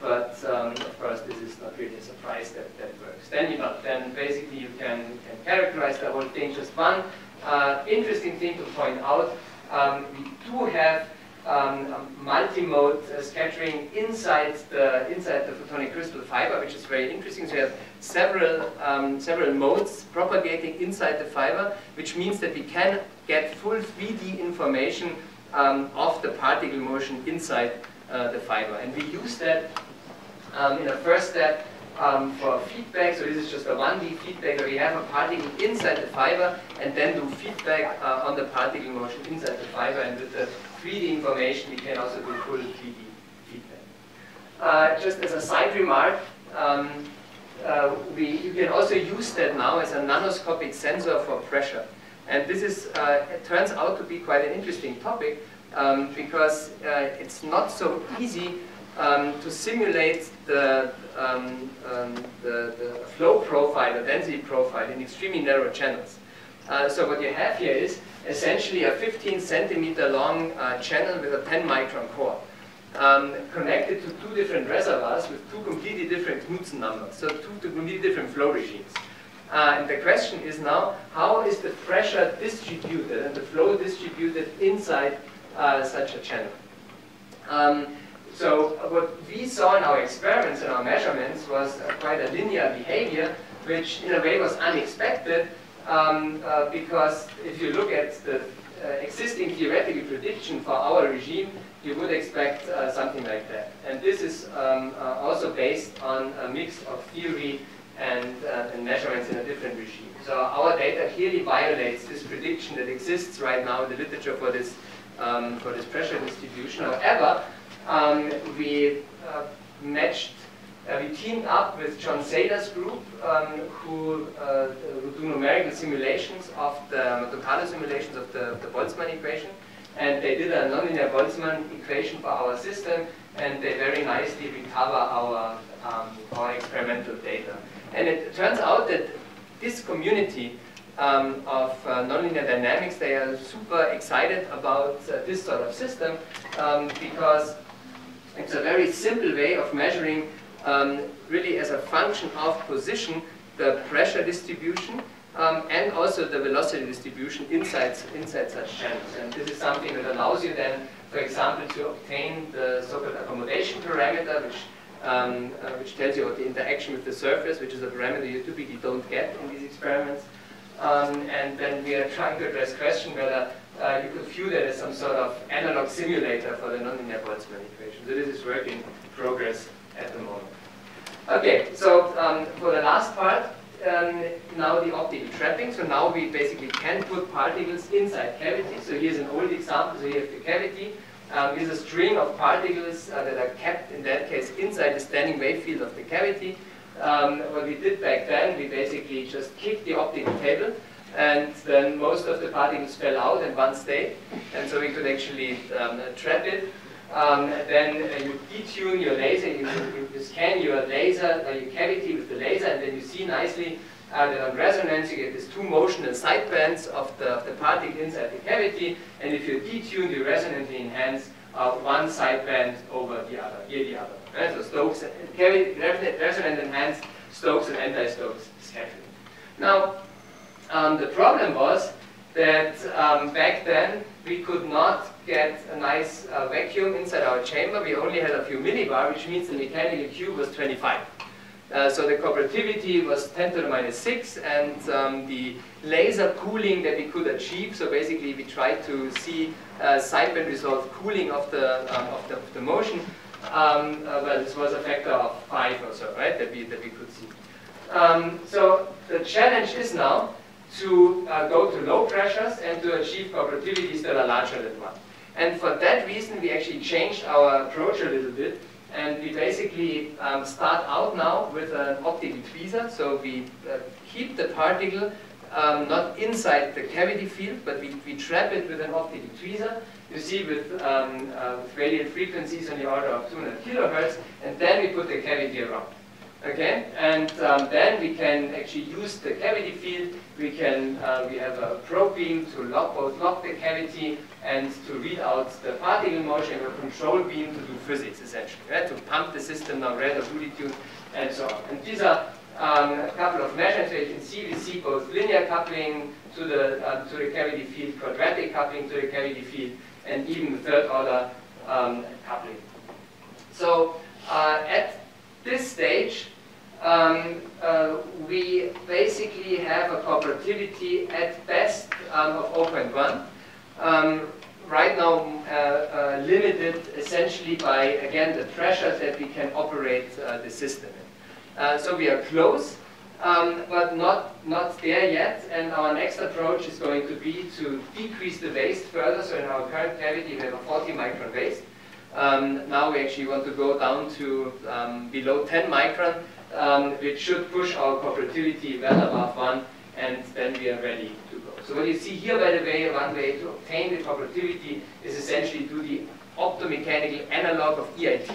But um, of course, this is not really a surprise that that works. Then, you then basically you can, can characterize the whole thing. Just one uh, interesting thing to point out: um, we do have um, multi-mode uh, scattering inside the inside the photonic crystal fiber, which is very interesting. So we have several um, several modes propagating inside the fiber, which means that we can get full 3D information um, of the particle motion inside uh, the fiber, and we use that um, in a first step um, for feedback. So this is just a 1D feedback where we have a particle inside the fiber and then do feedback uh, on the particle motion inside the fiber. And with the 3D information, we can also do full 3D feedback. Uh, just as a side remark, um, uh, we, you can also use that now as a nanoscopic sensor for pressure. And this is, uh, it turns out to be quite an interesting topic um, because uh, it's not so easy um, to simulate the, um, um, the, the, flow profile, the density profile in extremely narrow channels. Uh, so what you have here is essentially a 15 centimeter long uh, channel with a 10 micron core. Um, connected to two different reservoirs with two completely different Knudsen numbers, so two, completely different flow regimes. Uh, and the question is now, how is the pressure distributed and the flow distributed inside uh, such a channel? Um, so what we saw in our experiments and our measurements was uh, quite a linear behavior, which in a way was unexpected um, uh, because if you look at the uh, existing theoretical prediction for our regime, you would expect uh, something like that. And this is um, uh, also based on a mix of theory and, uh, and measurements in a different regime. So our data clearly violates this prediction that exists right now in the literature for this, um, for this pressure distribution. However, um, we uh, matched, uh, we teamed up with John Saylor's group, um, who, uh, who do numerical simulations of the Carlo simulations of the, the Boltzmann equation. And they did a nonlinear Boltzmann equation for our system, and they very nicely recover our, um, our experimental data. And it turns out that this community um, of uh, nonlinear dynamics, they are super excited about uh, this sort of system um, because it's a very simple way of measuring um, really as a function of position, the pressure distribution, um, and also the velocity distribution inside, inside such channels. And this is something that allows you then, for example, to obtain the so-called accommodation parameter, which, um, uh, which tells you the interaction with the surface, which is a parameter you typically don't get in these experiments. Um, and then we are trying to address question whether uh, you could view that as some sort of analog simulator for the nonlinear Boltzmann equation. So this is work in progress at the moment. Okay, so um, for the last part, um, now the optical trapping. So now we basically can put particles inside cavities. So here's an old example. So you have the cavity. Um, here's a string of particles uh, that are kept, in that case, inside the standing wave field of the cavity. Um, what we did back then, we basically just kicked the optical table and then most of the particles fell out and one stayed. And so we could actually um, trap it. Um, then uh, you detune your laser, you, you, scan your laser, uh, your cavity with the laser, and then you see nicely uh, that on resonance you get these two motional sidebands of the, of the particle inside the cavity, and if you detune, you resonantly enhance uh, one sideband over the other, here the other. Right? So Stokes, cavity, resonant enhanced Stokes and anti-Stokes scattering. Now, um, the problem was that um, back then we could not get a nice uh, vacuum inside our chamber. We only had a few millibar, which means the mechanical Q was 25. Uh, so the cooperativity was 10 to the minus 6, and um, the laser cooling that we could achieve, so basically we tried to see uh, sideband resolved cooling of the, um, of the, of the motion, um, uh, well, this was a factor of 5 or so, right, that we, that we could see. Um, so the challenge is now to uh, go to low pressures and to achieve cooperativities that are larger than 1. And for that reason, we actually changed our approach a little bit. And we basically um, start out now with an optical tweezer. So we uh, keep the particle um, not inside the cavity field, but we, we trap it with an optical tweezer. You see with, um, uh, with radial frequencies on the order of 200 kilohertz, and then we put the cavity around. Okay, and um, then we can actually use the cavity field. We can uh, we have a probe beam to lock both lock the cavity and to read out the particle motion, and a control beam to do physics essentially, right? To pump the system now red or tune and so on. And these are um, a couple of measures where you can see we see both linear coupling to the uh, to the cavity field, quadratic coupling to the cavity field, and even third order um, coupling. So uh, at this stage, um, uh, we basically have a cooperativity at best um, of 0.1. Um, right now uh, uh, limited essentially by, again, the pressure that we can operate uh, the system in. Uh, so we are close, um, but not, not there yet, and our next approach is going to be to decrease the waist further. So in our current cavity, we have a 40 micron waist. Um, now we actually want to go down to um, below 10 micron, um, which should push our cooperativity well above 1, and then we are ready to go. So what you see here, by the way, one way to obtain the cooperativity is essentially do the optomechanical analog of EIT.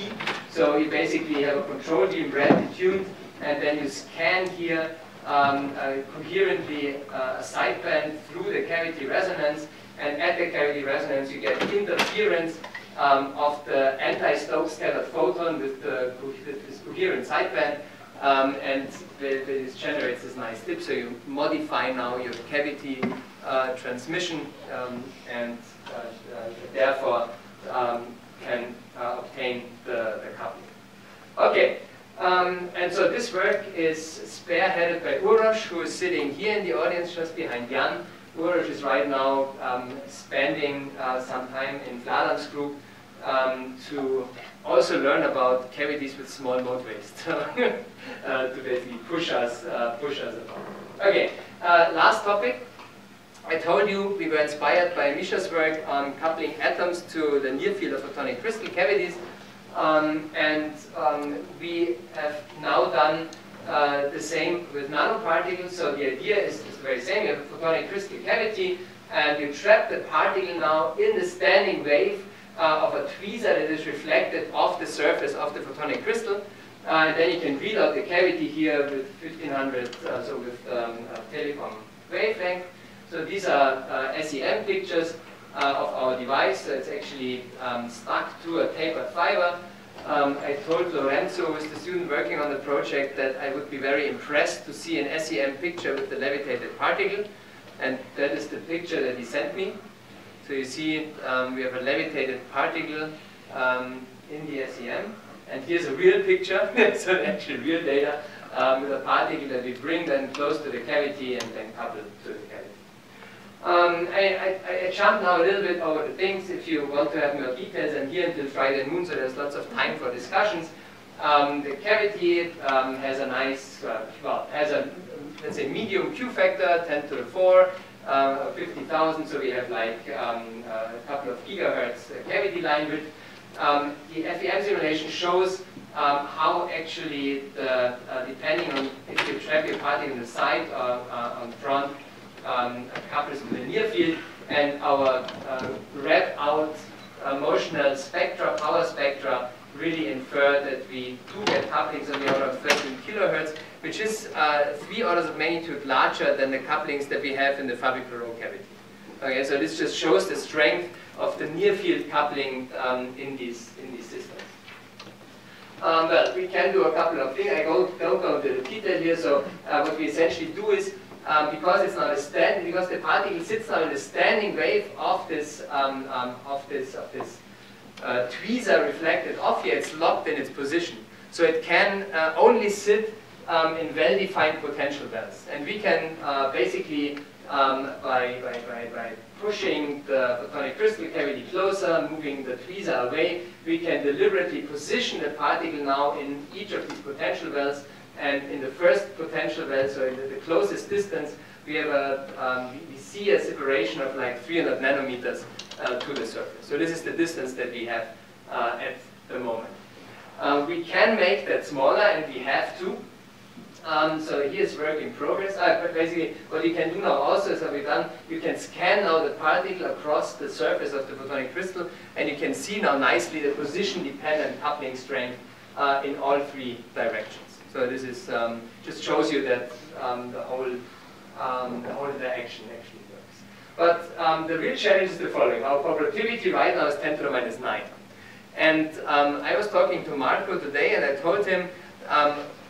So you basically have a control beam red tuned, and then you scan here um, uh, coherently uh, a sideband through the cavity resonance, and at the cavity resonance you get interference um, of the anti-Stokes scattered photon with the this coherent sideband, um, and this generates this nice dip, So you modify now your cavity uh, transmission um, and uh, uh, therefore um, can uh, obtain the, the coupling. Okay, um, and so this work is spearheaded by Urosh, who is sitting here in the audience just behind Jan. Urosh is right now um, spending uh, some time in Vladan's group um, to also learn about cavities with small mode waist uh, to basically push us, uh, push us along. Okay, uh, last topic. I told you we were inspired by Misha's work on coupling atoms to the near field of photonic crystal cavities. Um, and um, we have now done uh, the same with nanoparticles. So the idea is, is the very same. You have a photonic crystal cavity, and you trap the particle now in the standing wave uh, of a tweezer that is reflected off the surface of the photonic crystal. Uh, and then you can read out the cavity here with 1500, uh, so with um, telecom wavelength. So these are uh, SEM pictures uh, of our device. It's actually um, stuck to a tapered fiber. um, I told Lorenzo, who is the student working on the project, that I would be very impressed to see an SEM picture with the levitated particle. And that is the picture that he sent me. So you see, um, we have a levitated particle um, in the SEM. And here's a real picture, so actually real data, um, with a particle that we bring then close to the cavity and then couple to the cavity. Um, I, I, I jumped now a little bit over the things. If you want to have more details, I'm here until Friday noon, so there's lots of time for discussions. Um, the cavity um, has a nice, uh, well, has a, let's say, medium Q factor, 10 to the 4, uh, 50,000, so we have like um, a couple of gigahertz cavity line width. Um, the FEM simulation shows um, how actually, the, uh, depending on if you trap your particle in the side or uh, on front, um, couples with a near field, and our uh, read out motional spectra, power spectra, really infer that we do get couplings on the order of 13 kilohertz, which is uh, three orders of magnitude larger than the couplings that we have in the Fabry-Perot cavity. Okay, so this just shows the strength of the near field coupling um, in these in these systems. Um, well, we can do a couple of things. I don't, don't go into the detail here. So uh, what we essentially do is um, because it's not a stand, because the particle sits now in the standing wave of this um, um, of this of this uh, tweezer reflected off here, it's locked in its position. So it can uh, only sit um, in well-defined potential wells. And we can uh, basically, um, by, by, by, by, pushing the photonic crystal cavity closer, moving the tweezer away, we can deliberately position the particle now in each of these potential wells. And in the first potential well, so in the, the closest distance, we have a, um, we, see a separation of like 300 nanometers uh, to the surface. So this is the distance that we have uh, at the moment. Um, we can make that smaller, and we have to. Um, so here's work in progress. Uh, basically, what you can do now also is that we've done, you can scan now the particle across the surface of the photonic crystal, and you can see now nicely the position-dependent coupling strength uh, in all three directions. So this is um, just shows you that um, the whole um, the whole interaction actually works. But um, the real challenge is the following. Our cooperativity right now is 10 to the minus 9. And um, I was talking to Marco today and I told him,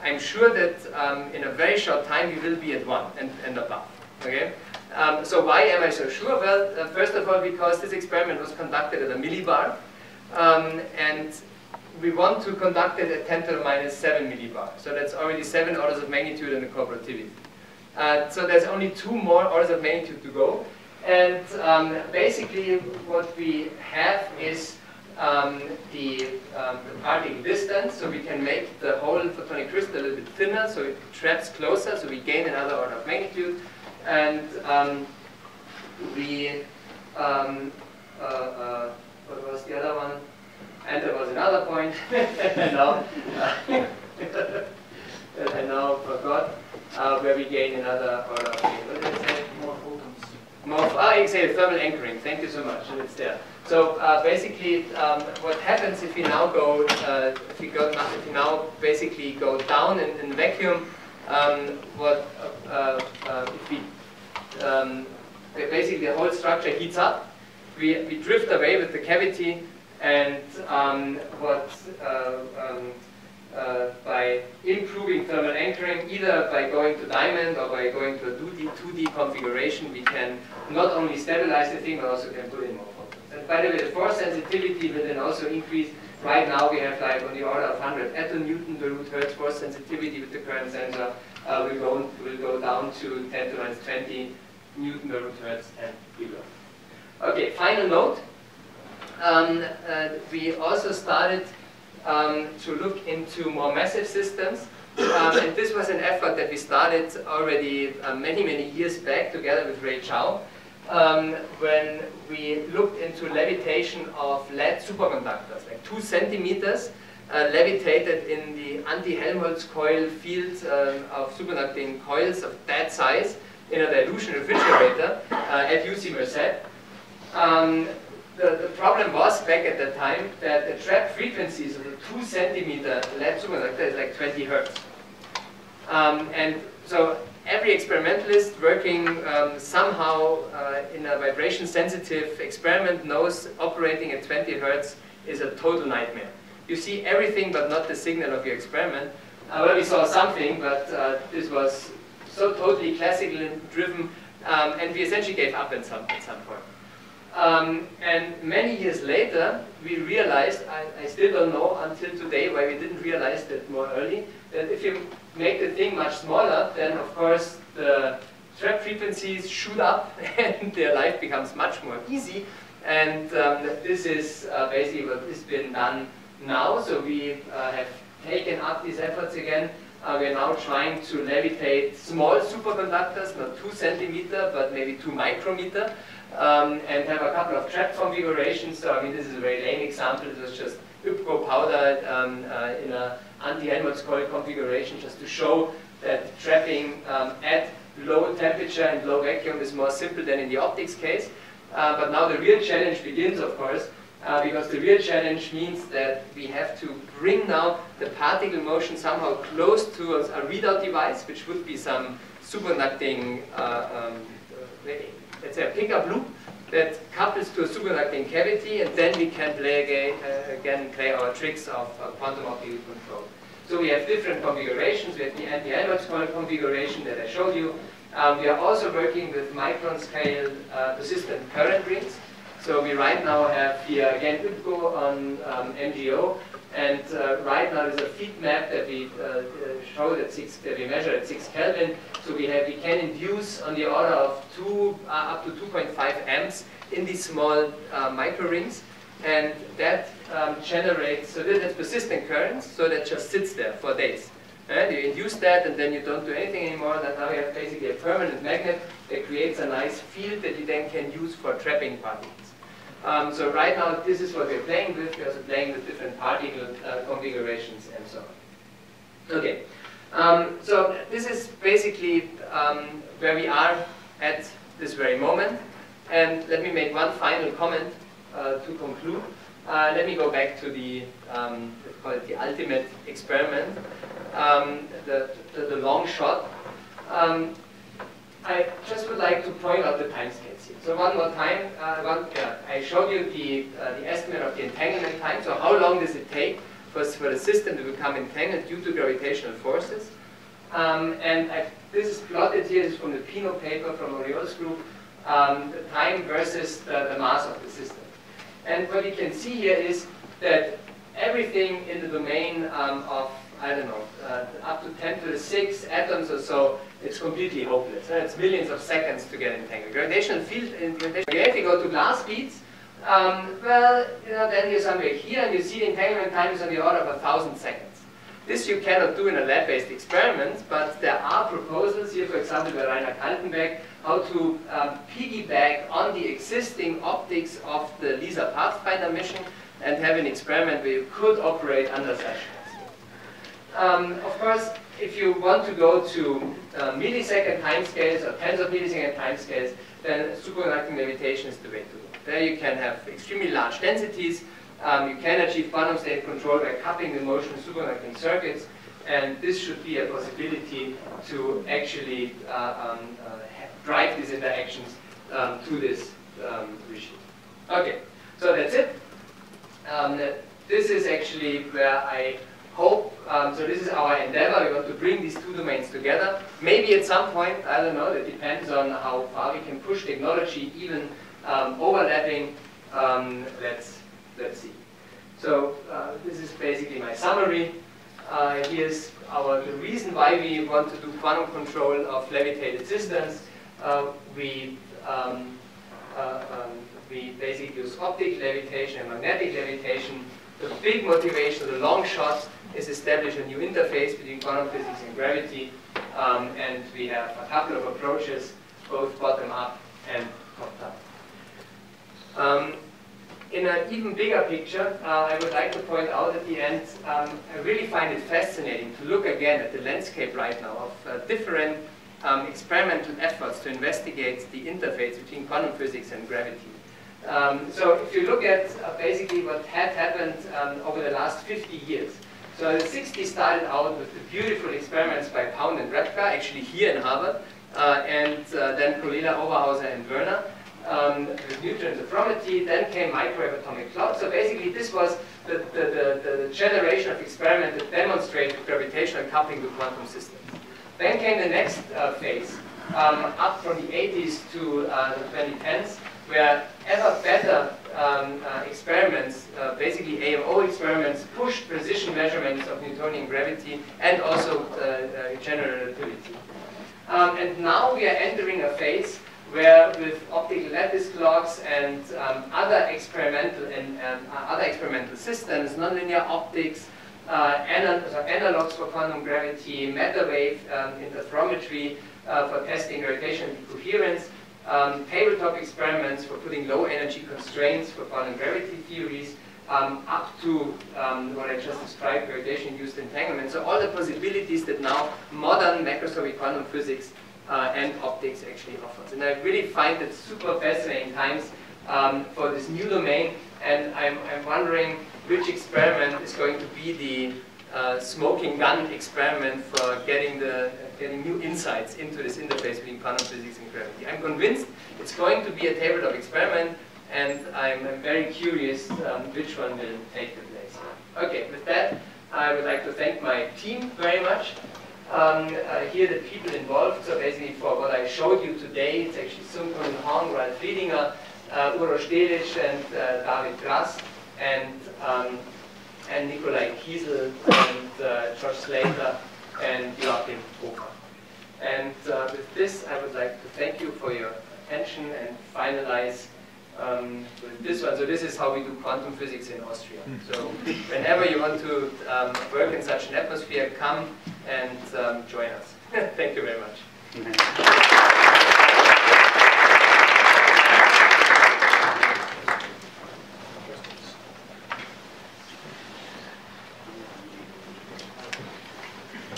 I'm sure that um, in a very short time we will be at 1 and, and above. Okay? Um, so why am I so sure? Well, uh, first of all, because this experiment was conducted at a millibar. and we want to conduct it at 10 to the minus 7 millibar. So that's already 7 orders of magnitude in the cooperativity. Uh, so there's only two more orders of magnitude to go. And um, basically what we have is um, the, um, the, particle distance, so we can make the whole photonic crystal a little bit thinner, so it traps closer, so we gain another order of magnitude. And um, we, um, uh, uh, what was the other one? And there was another point, and now, that I now forgot, uh, where we gain another order of What did I say? More photons. More, ah, say thermal anchoring. Thank you so much. And it's there. So uh, basically, um, what happens if we now go, uh, if we go, if we now basically go down in, in vacuum, um, what uh, uh if we um, basically the whole structure heats up, we we drift away with the cavity, and um, what uh, um, uh, by improving thermal anchoring, either by going to diamond or by going to a 2D, 2D configuration, we can not only stabilize the thing, but also can put in more by the way, force sensitivity will then also increase. Right now we have like on the order of 100 attonewton per root hertz force sensitivity with the current sensor. Uh, will go will go down to 10 to minus 20 newton per root hertz and below. Okay, final note. Um, uh, we also started um, to look into more massive systems. Um, and this was an effort that we started already uh, many, many years back together with Ray Chiao um, when we looked into levitation of lead superconductors, like two centimeters uh, levitated in the anti-Helmholtz coil field um, of superconducting coils of that size in a dilution refrigerator uh, at UC Merced. Um, the, the problem was back at that time that the trap frequencies of the 2 centimeter lead superconductor is like 20 hertz. Um, and so every experimentalist working um, somehow uh, in a vibration sensitive experiment knows operating at 20 hertz is a total nightmare. you see everything but not the signal of your experiment. Well, we saw something, but uh, this was so totally classically driven, um, and we essentially gave up at some, at some point. Um, and many years later, we realized, I, I, still don't know until today why we didn't realize that more early, that if you make the thing much smaller, then of course the trap frequencies shoot up and their life becomes much more easy. And um, this is uh, basically what has been done now. So we uh, have taken up these efforts again. Uh, we are now trying to levitate small superconductors, not two centimeter, but maybe two micrometer, um, and have a couple of trap configurations. So I mean, this is a very lame example. It was just YBCO powder um, uh, in an anti-Helmholtz coil configuration, just to show that trapping um, at low temperature and low vacuum is more simple than in the optics case. Uh, but now the real challenge begins, of course, uh, because the real challenge means that we have to bring now the particle motion somehow close to a, readout device, which would be some superconducting, uh, um, let's say a pickup loop that couples to a superconducting cavity, and then we can play again, uh, again play our tricks of quantum optical control. So we have different configurations. We have the anti-Helmholtz configuration that I showed you. Um, we are also working with micron scale uh, persistent current rings. So we right now have here again YBCO on um, MgO, and uh, right now there's a feed map that we uh, show at six that we measure at six Kelvin. So we have we can induce on the order of two uh, up to 2.5 amps in these small uh, micro rings, and that um, generates so that persistent currents, so that just sits there for days. And you induce that, and then you don't do anything anymore. That now you have basically a permanent magnet that creates a nice field that you then can use for trapping particles. Um, so right now, this is what we're playing with. We're also playing with different particle uh, configurations and so on. Okay, um, so this is basically um, where we are at this very moment. And let me make one final comment uh, to conclude. Uh, let me go back to the, um, call it the ultimate experiment, um, the, the, the, long shot. Um, I just would like to point out the timescales here. So one more time, uh, one, yeah, I showed you the, uh, the estimate of the entanglement time. So how long does it take for, for the system to become entangled due to gravitational forces? Um, and I, this is plotted here, this is from the Pino paper from Oriol's group, um, the time versus the, the mass of the system. And what you can see here is that everything in the domain um, of I don't know, uh, up to 10 to the 6 atoms or so, it's completely hopeless. Uh, it's millions of seconds to get entangled. Gravitational field, in if you go to glass beads, um, well, you know, then you're somewhere here and you see the entanglement time is on the order of a thousand seconds. This you cannot do in a lab-based experiment, but there are proposals here, for example, by Rainer Kaltenbaek, how to um, piggyback on the existing optics of the LISA Pathfinder mission and have an experiment where you could operate under such um, of course, if you want to go to uh, millisecond timescales or tens of millisecond timescales, then superconducting levitation is the way to go. There you can have extremely large densities. Um, you can achieve quantum state control by coupling the motion of superconducting circuits, and this should be a possibility to actually uh, um, uh, drive these interactions um, to this um, regime. Okay, so that's it. Um, this is actually where I um, so this is our endeavor, we want to bring these two domains together. Maybe at some point, I don't know, that depends on how far we can push technology, even um, overlapping, um, let's, let's see. So uh, this is basically my summary. Uh, here's our, the reason why we want to do quantum control of levitated systems. Uh, we, um, uh, um, we basically use optic levitation and magnetic levitation. The big motivation, the long shot, is establish a new interface between quantum physics and gravity. Um, and we have a couple of approaches, both bottom-up and top-down. Um, in an even bigger picture, uh, I would like to point out at the end, um, I really find it fascinating to look again at the landscape right now of uh, different um, experimental efforts to investigate the interface between quantum physics and gravity. Um, so if you look at uh, basically what had happened um, over the last 50 years, so the 60s started out with the beautiful experiments by Pound and Rebka, actually here in Harvard, uh, and uh, then Colella, Overhauser, and Werner. um, with neutron interferometry. Then came microwave atomic clock. So basically, this was the, the, the, the generation of experiment that demonstrated gravitational coupling to quantum systems. Then came the next uh, phase, um, up from the 80s to uh, the 2010s, where ever better um, uh, experiments, uh, basically AMO experiments, pushed precision measurements of Newtonian gravity and also uh, uh, general relativity. Um, and now we are entering a phase where with optical lattice clocks and um, other experimental and um, other experimental systems, nonlinear optics, uh, anal so analogs for quantum gravity, matter wave um, interferometry uh, for testing gravitational coherence, um, tabletop experiments for putting low energy constraints for quantum gravity theories, um, up to um, what I just described, gravitational-induced entanglement. So all the possibilities that now modern macroscopic quantum physics uh, and optics actually offers. And I really find it super fascinating times um, for this new domain, and I'm, I'm wondering which experiment is going to be the uh, smoking gun experiment for getting the getting new insights into this interface between quantum physics and gravity. I'm convinced it's going to be a tabletop experiment, and I'm, very curious um, which one will take the place. Okay, with that, I would like to thank my team very much. Um, uh, here the people involved, so basically for what I showed you today, it's actually Sungkun Hong, Ralf Riedinger, uh, Uroš Delic, and uh, David Grass, and um, and Nikolai Kiesel, and uh, George Slater, and Joachim Hofer. And uh, with this, I would like to thank you for your attention and finalize um, with this one. So this is how we do quantum physics in Austria. Hmm. So whenever you want to um, work in such an atmosphere, come and um, join us. thank you very much.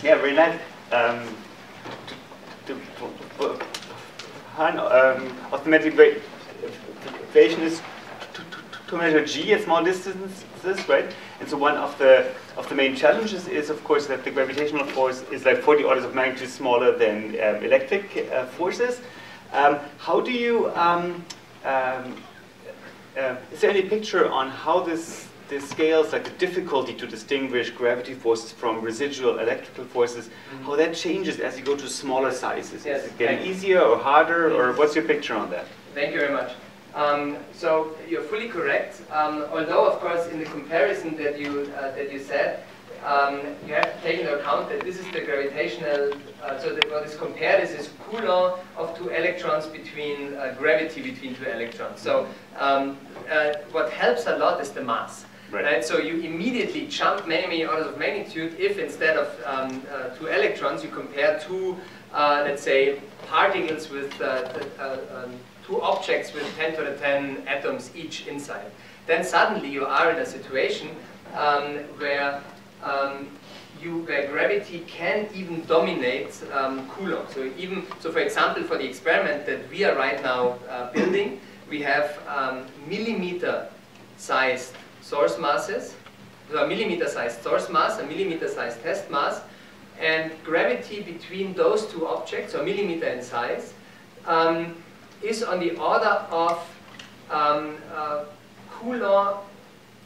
Yeah, very nice. Um, to, to, to, um, automatic equation is to, to, measure g at small distances, right? And so one of the of the main challenges is, of course, that the gravitational force is like 40 orders of magnitude smaller than um, electric uh, forces. Um, how do you um, um uh, is there any picture on how this the scales, like the difficulty to distinguish gravity forces from residual electrical forces, mm -hmm. how that changes as you go to smaller sizes. Yes. Is it getting easier or harder, or what's your picture on that? Thank you very much. Um, so you're fully correct. Um, although, of course, in the comparison that you uh, that you said, um, you have to take into account that this is the gravitational. Uh, so that what is compared is this Coulomb of two electrons between uh, gravity between two electrons. So um, uh, what helps a lot is the mass. Right. right. So you immediately jump many, many orders of magnitude if instead of um, uh, two electrons, you compare two, uh, let's say, particles with uh, uh um, two objects with 10 to the 10 atoms each inside. Then suddenly you are in a situation um, where um, you, where gravity can even dominate um, Coulomb. So even, so for example, for the experiment that we are right now uh, building, we have um, millimeter-sized source masses, so a millimeter-sized source mass, a millimeter-sized test mass, and gravity between those two objects, so millimeter in size, um, is on the order of um, uh, Coulomb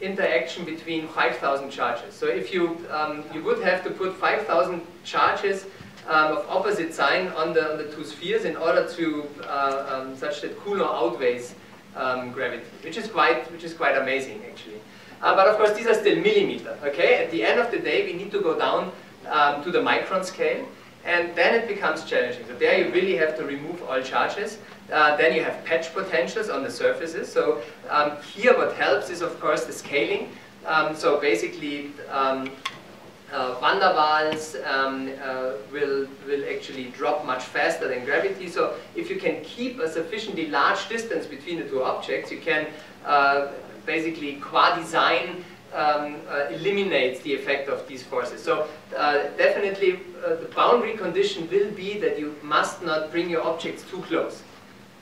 interaction between 5,000 charges. So if you, um, you would have to put 5,000 charges um, of opposite sign on the, on the two spheres in order to, uh, um, such that Coulomb outweighs um, gravity, which is quite, which is quite amazing actually. Uh, but of course, these are still millimeter, okay? At the end of the day, we need to go down um, to the micron scale, and then it becomes challenging. So there you really have to remove all charges. Uh, then you have patch potentials on the surfaces. So um, here what helps is, of course, the scaling. Um, so basically, um, uh, van der Waals um, uh, will, will actually drop much faster than gravity. So if you can keep a sufficiently large distance between the two objects, you can uh, basically qua design um, uh, eliminates the effect of these forces. So uh, definitely uh, the boundary condition will be that you must not bring your objects too close.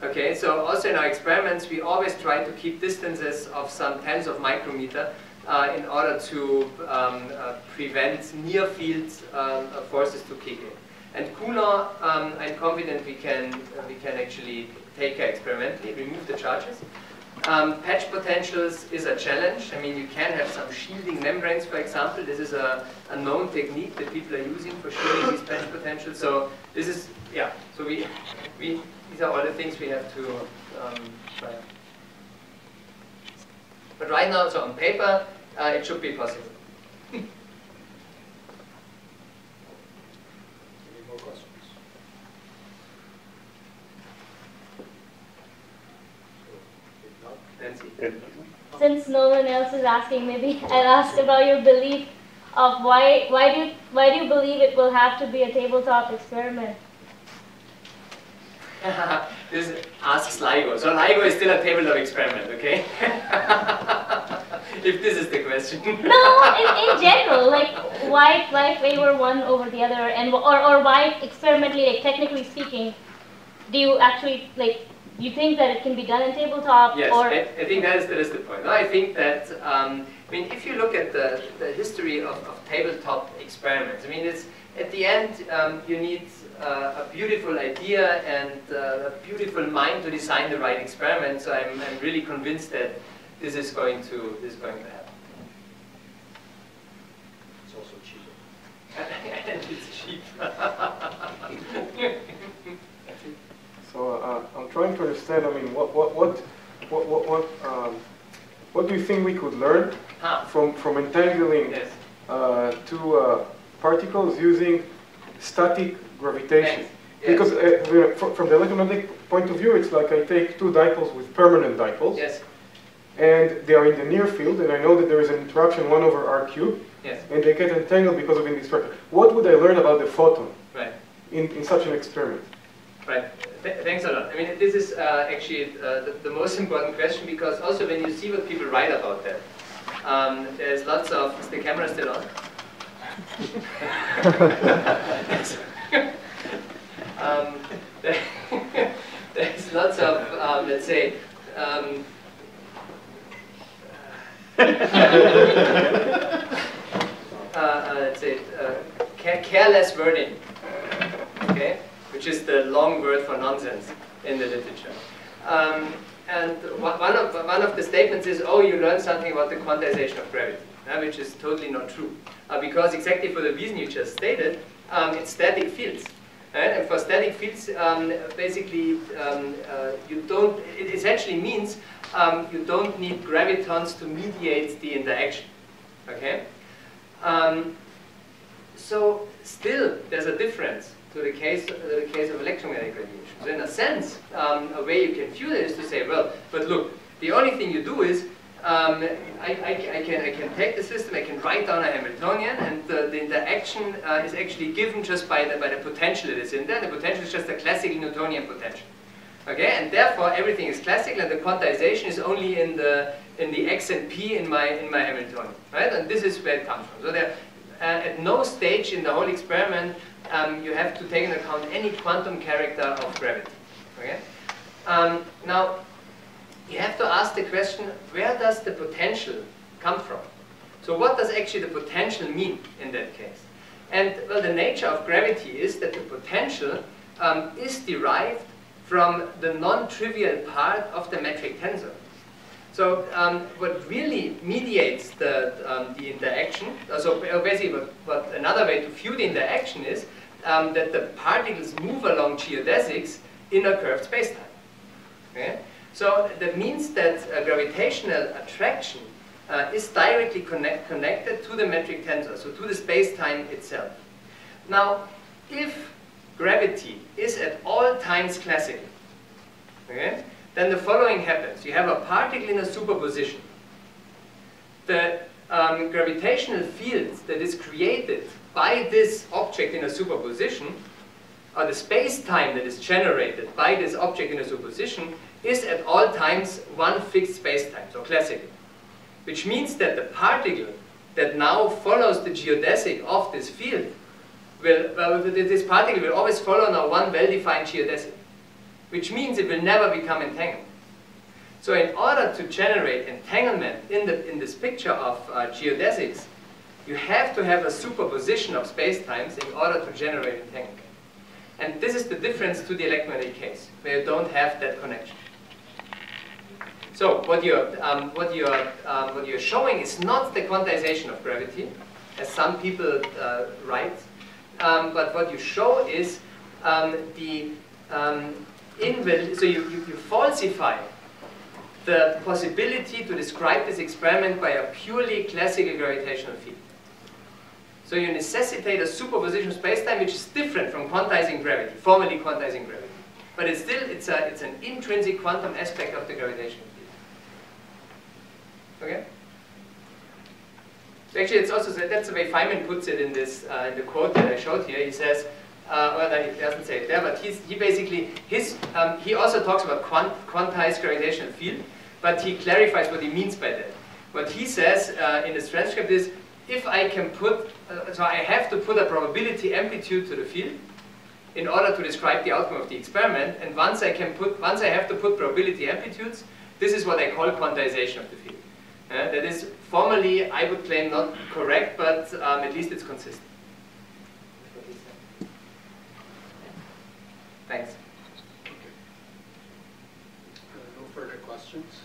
Okay, so also in our experiments we always try to keep distances of some tens of micrometer uh, in order to um, uh, prevent near field um, forces to kick in. And Coulomb, um, I'm confident we can, uh, we can actually take experimentally, remove the charges. Um, patch potentials is a challenge. I mean, you can have some shielding membranes, for example. This is a, a known technique that people are using for shielding these patch potentials. So this is, yeah, so we, we, these are all the things we have to um, try. But right now, so on paper, uh, it should be possible. Any more questions? So, if not, Nancy? Since no one else is asking, maybe I'll ask about your belief of why why do you, why do you believe it will have to be a tabletop experiment? this asks LIGO. So LIGO is still a tabletop experiment, okay? if this is the question. No, in, in general, like why why favor one over the other, and or or why experimentally, like technically speaking, do you actually like you think that it can be done in tabletop Yes, or I, I think that is, that is the point. No, I think that, um, I mean, if you look at the, the history of, of tabletop experiments, I mean, it's, at the end, um, you need uh, a beautiful idea and uh, a beautiful mind to design the right experiment, so I'm, I'm really convinced that this is going to, this is going to happen. it's also cheaper. and it's cheap. So uh, I'm trying to understand. I mean, what what what what what what, um, what do you think we could learn ah, from from entangling yes. uh, two uh, particles using static gravitation? Yes. Because uh, you know, fr- from the electromagnetic point of view, it's like I take two dipoles with permanent dipoles, Yes, and they are in the near field, and I know that there is an interaction one over r cubed, yes, and they get entangled because of indestructible. What would I learn about the photon right. in, in such an experiment? Right. Th thanks a lot. I mean, this is uh, actually uh, the, the most important question because also when you see what people write about that, um, there's lots of. Is the camera still on? um, there, there's lots of, um, let's say, um, uh, uh, let's say, uh, ca- careless wording. Okay which is the long word for nonsense in the literature. Um, and one of, one of the statements is, oh, you learned something about the quantization of gravity, uh, which is totally not true. Uh, because exactly for the reason you just stated, um, it's static fields. Right? And for static fields, um, basically, um, uh, you don't, it essentially means um, you don't need gravitons to mediate the interaction. Okay? Um, so still, there's a difference to the case, uh, the case of electromagnetic radiation. So in a sense, um, a way you can view it is to say, well, but look, the only thing you do is, um, I, I, I, can, I can take the system, I can write down a Hamiltonian, and the, the interaction uh, is actually given just by the, by the potential that is in there. The potential is just a classical Newtonian potential. Okay, and therefore everything is classical, and the quantization is only in the in the x and p in my in my Hamiltonian, right? And this is where it comes from. So there, uh, at no stage in the whole experiment um, you have to take into account any quantum character of gravity. Okay? Um, now, you have to ask the question, where does the potential come from? So what does actually the potential mean in that case? And well, the nature of gravity is that the potential um, is derived from the non-trivial part of the metric tensor. So um, what really mediates the, um, the interaction, so basically what, what another way to view the interaction is um, that the particles move along geodesics in a curved spacetime. Okay? So that means that uh, gravitational attraction uh, is directly connect connected to the metric tensor, so to the spacetime itself. Now, if gravity is at all times classical, okay, then the following happens. You have a particle in a superposition. The um, gravitational field that is created by this object in a superposition, or the space-time that is generated by this object in a superposition, is at all times one fixed space-time, so classical. Which means that the particle that now follows the geodesic of this field, will, well, this particle will always follow now one well-defined geodesic. Which means it will never become entangled. So in order to generate entanglement in, the, in this picture of uh, geodesics, you have to have a superposition of spacetimes in order to generate entanglement. And this is the difference to the electromagnetic case, where you don't have that connection. So what you're, um, what, you're, um, what you're showing is not the quantization of gravity, as some people uh, write, um, but what you show is um, the um, inval so you, you, you falsify the possibility to describe this experiment by a purely classical gravitational field. So you necessitate a superposition spacetime which is different from quantizing gravity, formally quantizing gravity. But it's still, it's, a, it's an intrinsic quantum aspect of the gravitational field. Okay? So actually, it's also, that's the way Feynman puts it in this, uh, in the quote that I showed here. He says, uh, well, he doesn't say it there, but he's, he basically, his, um, he also talks about quant, quantized gravitational field, but he clarifies what he means by that. What he says uh, in his transcript is, if I can put, uh, so I have to put a probability amplitude to the field in order to describe the outcome of the experiment, and once I can put, once I have to put probability amplitudes, this is what I call quantization of the field. Uh, that is formally, I would claim, not correct, but um, at least it's consistent. Thanks. Uh, No further questions?